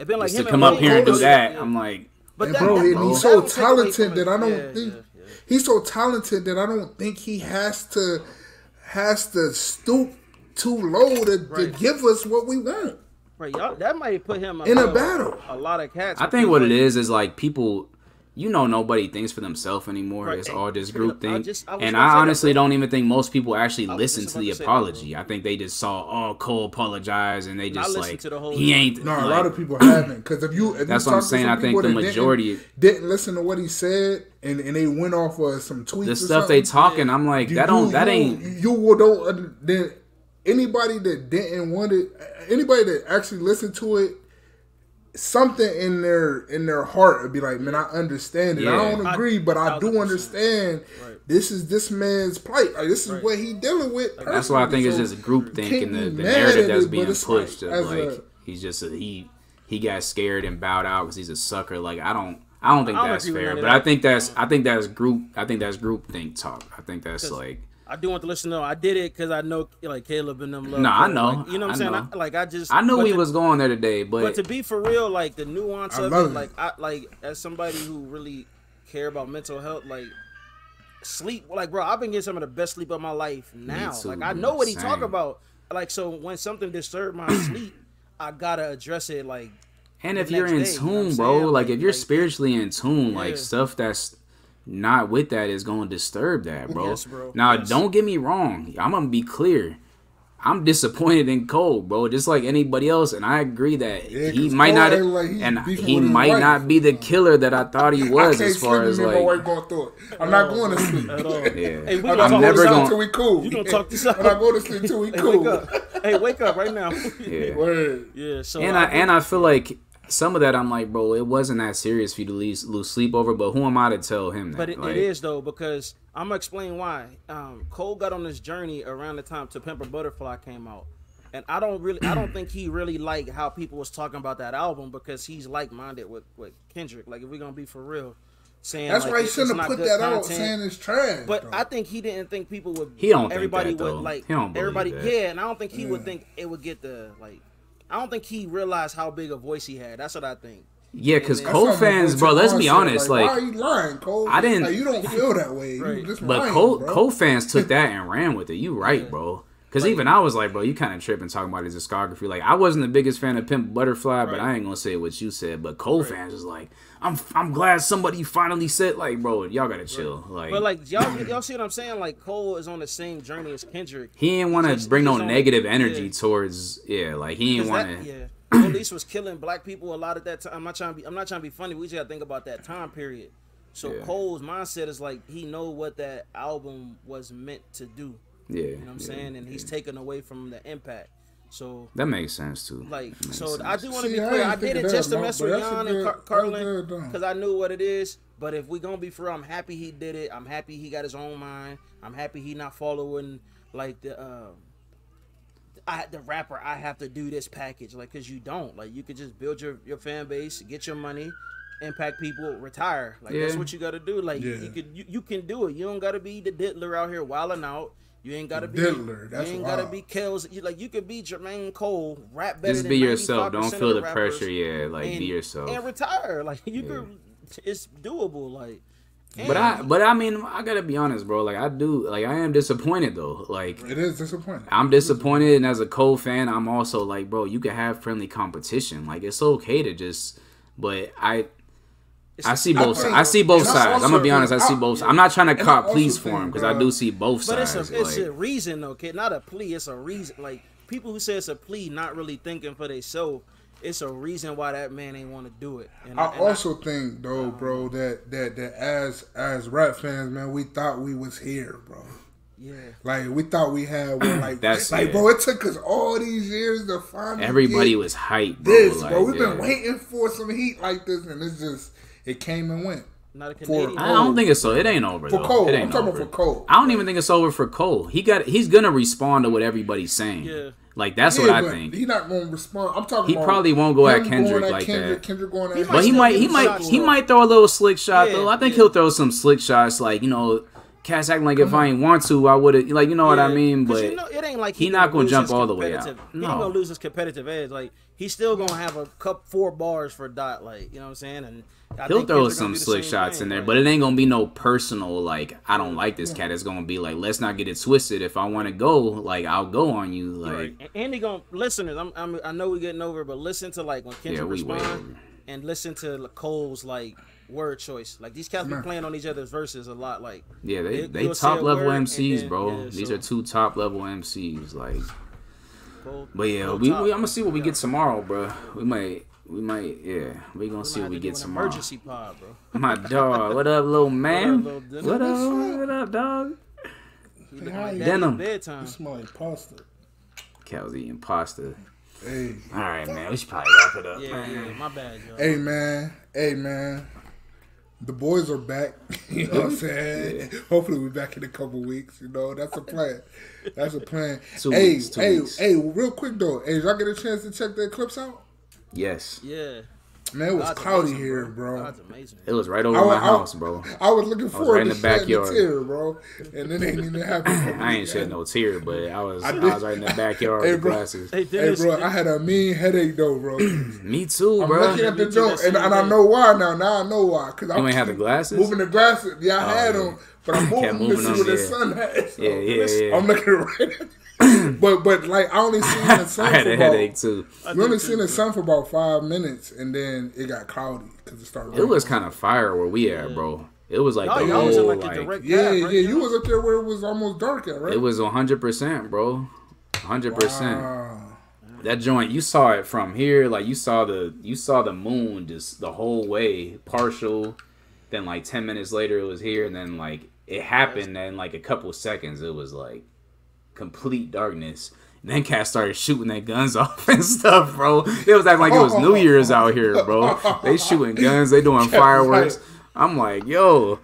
It been like Just him to come up here and do that, yeah. I'm like, But And that, bro, that, and he's don't so talented that I don't yeah, think yeah, yeah. he's so talented that I don't think he has to has to stoop too low to, to give us what we want. Right, y'all, that might put him In a battle. A lot of cats. I think what it is is like people, you know, nobody thinks for themselves anymore. Right, It's and all this group up, I thing, just- I and I honestly bro. don't even think most people actually I listen to the to say that, apology. I think they just saw, oh, Cole apologize, and they just like to the whole he thing. ain't. No, a lot of people haven't. Because if you, if That's you what I'm to saying. some I think the that didn't- majority- didn't listen to what he said, and, and they went off of some tweets. the or stuff they something, talking. I'm like you- that don't you- that you- ain't. You will don't uh, under- then anybody that didn't want it, anybody that actually listened to it. Something in their in their heart would be like, man, I understand it. I don't agree, but I do understand. Right. This is this man's plight. Like this is Right. what he dealing with. That's why I think it's just group think and the, the narrative that's it, being pushed. like, of like a- he's just a, he he got scared and bowed out because he's a sucker. Like I don't. I don't think I don't that's fair, none of but I think that's I think that's group I think that's group think talk. I think that's like I do want to listen to know. I did it because I know like Caleb and them. Love No, I know. Like, you know what I'm I saying? I, like I just. I knew but we to- was going there today, But but to be for real, like the nuance I of it, it. like I like as somebody who really care about mental health, like sleep, like bro, I've been getting some of the best sleep of my life now. too, like I know what he talk about. Like so, when something disturbed my sleep, I gotta address it. Like and if you're in day, you know tune, bro, like, Like- if you're like- spiritually in tune, Yeah. like stuff that's not with that is going to disturb that, bro. Yes, bro. Now, Yes. don't get me wrong. I'm gonna be clear. I'm disappointed in Cole, bro. Just like anybody else, and I agree that Yeah, he 'cause might Cole not, like he's and he might wife. not be the killer that I thought he I was, can't as far as and my wife like, going through it. I'm not going to sleep. at all. yeah. Hey, we I'm gonna not talk never to sleep gonna- out. till we cool. You gonna talk this out? I'm not going to sleep till we Hey, cool. wake up! Hey, wake up right now. yeah. Word. yeah. So And I and I feel like some of that I'm like, bro, it wasn't that serious for you to lose, lose sleep over. But who am I to tell him that? But it, Like, it is though because I'm gonna explain why. Um, Cole got on this journey around the time "To Pimp a Butterfly" came out, and I don't really, I don't think he really liked how people was talking about that album because he's like minded with with Kendrick. Like if we're gonna be for real, saying That's like, why he shouldn't not have put good that out content. saying it's trash. But though. I think he didn't think people would. He don't think everybody that, would though. like He don't believe everybody. that. Yeah, and I don't think he would think it would get the like. I don't think he realized how big a voice he had. That's what I think. yeah, because That's That's Cole fans, bro. Let's be honest, why like, are you lying, Cole? I didn't- Like, you don't feel that way. Right. just but lying, Cole bro. Cole fans took that and ran with it. You right, bro. Because even I was like, bro, you kind of tripping talking about his discography. Like, I wasn't the biggest fan of Pimp Butterfly, but I ain't gonna say what you said. But Cole fans was like, I'm I'm glad somebody finally said, like, bro, y'all gotta chill. Like, But like y'all, y'all see what I'm saying? Like Cole is on the same journey as Kendrick. he didn't want to bring no negative energy yeah. towards, yeah, like he didn't want to. yeah. Police was killing black people a lot at that time. I'm not trying to be. I'm not trying to be funny. We just gotta think about that time period. So Yeah. Cole's mindset is like he know what that album was meant to do. Yeah, You know what I'm saying? And he's taken away from the impact. So that makes sense too. like, so sense. I do want to be clear. ain't I did think it of just that, to no, mess with that's Jan and Car- Carlin because I knew what it is. But if we gonna be for real, I'm happy he did it. I'm happy he got his own mind. I'm happy he not following like the. Uh, I the rapper I have to do this package like because you don't like you could just build your your fan base get your money impact people retire like that's what you got to do like Yeah. you could you, you can do it you don't got to be the diddler out here wilding out you ain't got to be diddler, that's you ain't got to be Kells you like you could be Jermaine Cole rap better Just than be yourself. Don't feel the rappers, pressure. Yeah, like and, be yourself. and retire like you could it's doable like But I, but I mean, I gotta be honest, bro. Like I do, like I am disappointed though. Like It is disappointing. I'm disappointed, and as a Cole fan, I'm also like, bro, you can have friendly competition. Like it's okay to just, but I, I see I both. think- sides. I see both sides. I'm gonna be honest. I see both. sides. I'm not trying to cop pleas for him because I do see both But it's sides. a it's like, a reason though, kid. Not a plea. It's a reason. Like people who say it's a plea, not really thinking for themselves. It's a reason why that man ain't want to do it. And, I and also think though, um, bro, that that that as as rap fans, man, we thought we was here, bro. yeah. Like we thought we had one, like That's like it. bro. It took us all these years to finally everybody get was hyped, bro. this, like, bro. We've yeah. been waiting for some heat like this, and it's just it came and went. Not a For- Canadian. I don't think it's so. It ain't over For though. Cole, it I'm ain't talking over. about for Cole. I don't even think it's over for Cole. He got. He's gonna respond to what everybody's saying. Yeah. Like that's Yeah, what I think. He not going to respond. I'm talking. He about probably won't go at him Kendrick going like Kendrick, that. Kendrick going He at might But he might, he might, he might throw a little slick shot Yeah, though. I think yeah. he'll throw some slick shots, like you know, cats acting like if I ain't want to, I would have like you know what I mean. But you know, it ain't like he not gonna jump all the way out. competitive- He ain't gonna lose his competitive edge. Like he's still gonna have a cup four bars for dot. Like you know what I'm saying? And I he'll throw some gonna do the slick shots thing, in there, like- but it ain't gonna be no personal like I don't like this cat. It's gonna be like let's not get it twisted. If I want to go, like I'll go on you. Like Right. And Andy gonna listeners. I'm, I'm I know we're getting over, but listen to like when Kendrick Yeah, we way respond, over. and listen to Cole's like word choice. Like these cats be playing on each other's verses a lot. Like yeah, they They- they top level MCs, then- bro. yeah, These so- are two top level MCs. Like, Cole, but yeah, we, we I'm gonna see what we Yeah. get tomorrow, bro. We might. We might, yeah. We gonna We see what we get do tomorrow. Emergency pod, bro. My dog, what up, little man? little What up, what up, dog? You looking Hi. like Denim. Bedtime. You smell like pasta. Cat was eating pasta. Hey, All right, man. We should probably wrap it up. Yeah, man. yeah, my bad, yo. hey, man. Hey, man. The boys are back. You know what I'm saying? Hopefully, we're back in a couple weeks. You know, that's a plan. That's a plan. Two hey, weeks, two hey, weeks. hey, real quick though. Hey, did y'all get a chance to check the clips out? Yes, Yeah. Man, it was God's cloudy amazing, here, bro. God's amazing. it was right over I my I- house, bro. I was looking forward right in to the shedding backyard. a tear, bro, and it ain't even happening. I ain't shed no tear, but I was I, did. was right in the backyard Hey, with bro. glasses. Hey, Hey, Dennis, bro, I had a mean headache though, bro. Me too, bro. looking at the Me too, joint, and, and I know why now. Now I know why. Cause You ain't have the glasses? Moving the glasses, yeah, I Oh, had yeah. them, but I'm moving, Kept to see them, what the sun had. So Yeah, yeah, yeah. I'm looking right. at but but like I only seen the sun I had for a about, headache too. We only seen the sun for about five minutes, and then it got cloudy because it started. It was kind of fire where we at, bro. It was like y'all, the y'all was in whole like, like, a direct Yeah, path, yeah, right? you was up there where it was almost dark at, right? it was hundred percent, bro. Hundred percent. That joint, you saw it from here, like you saw the you saw the moon just the whole way, partial. Then like ten minutes later, it was here, and then like it happened, and like a couple seconds, it was like complete darkness. And then cats started shooting their guns off and stuff, bro. It was acting like it was New Year's out here, bro. They shooting guns, they doing fireworks. I'm like, yo,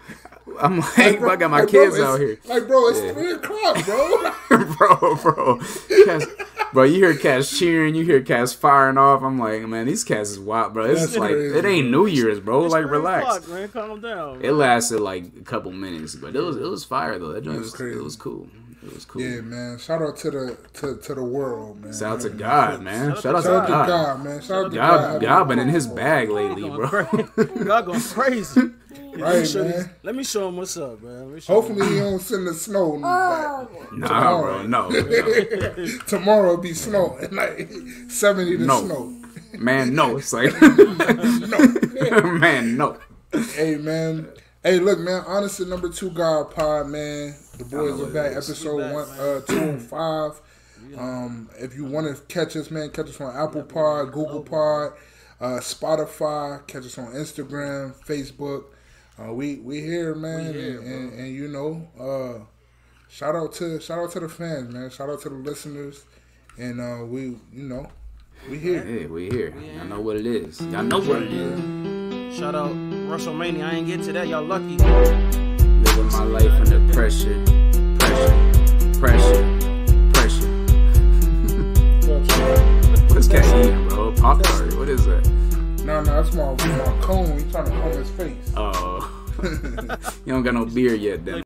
I'm like, I got my Like, kids it's- out here Like, bro, it's Yeah. three o'clock, bro. bro, bro. Cats, bro, you hear cats cheering, you hear cats firing off. I'm like, man, these cats is wild, bro. It's That's like crazy, it ain't New Year's, bro. It's like relax. o'clock, man. Calm down. It lasted like a couple minutes, but it was it was fire though. That joint was, crazy. it was cool. It was cool. yeah, man. Shout out to the to, to the world, man. Shout out to God, man. Shout out to Shout out to God. God, man. Shout out to God, God. God been in his bag lately, going bro. crazy. God going crazy. let, me Right, show man. let me show him what's up, man. Let me show him. Hopefully he don't send the snow oh. back. Nah, bro, no, no. Tomorrow be snow, like seventy to No. snow. man, no. It's like, no. man, no. Hey man. Hey, look, man. Honestly, number two God pod, man. The boys are back. Episode back, one, man. uh, two hundred five. Um, if you want to catch us, man, catch us on Apple Pod, Google Pod, uh, Spotify. Catch us on Instagram, Facebook. Uh, we we here, man, here, and, and, and you know, uh, shout out to shout out to the fans, man. Shout out to the listeners, and uh, we you know, we here. Hey, we here. Y'all know what it is. Y'all know what it is. Shout out WrestleMania. I ain't get to that. Y'all lucky. Life under pressure, pressure, pressure, pressure. What's cat eating, bro? Pop tart. What is that? No, no, that's my my cone. He trying to comb his face. Oh, you don't got no beer yet, then.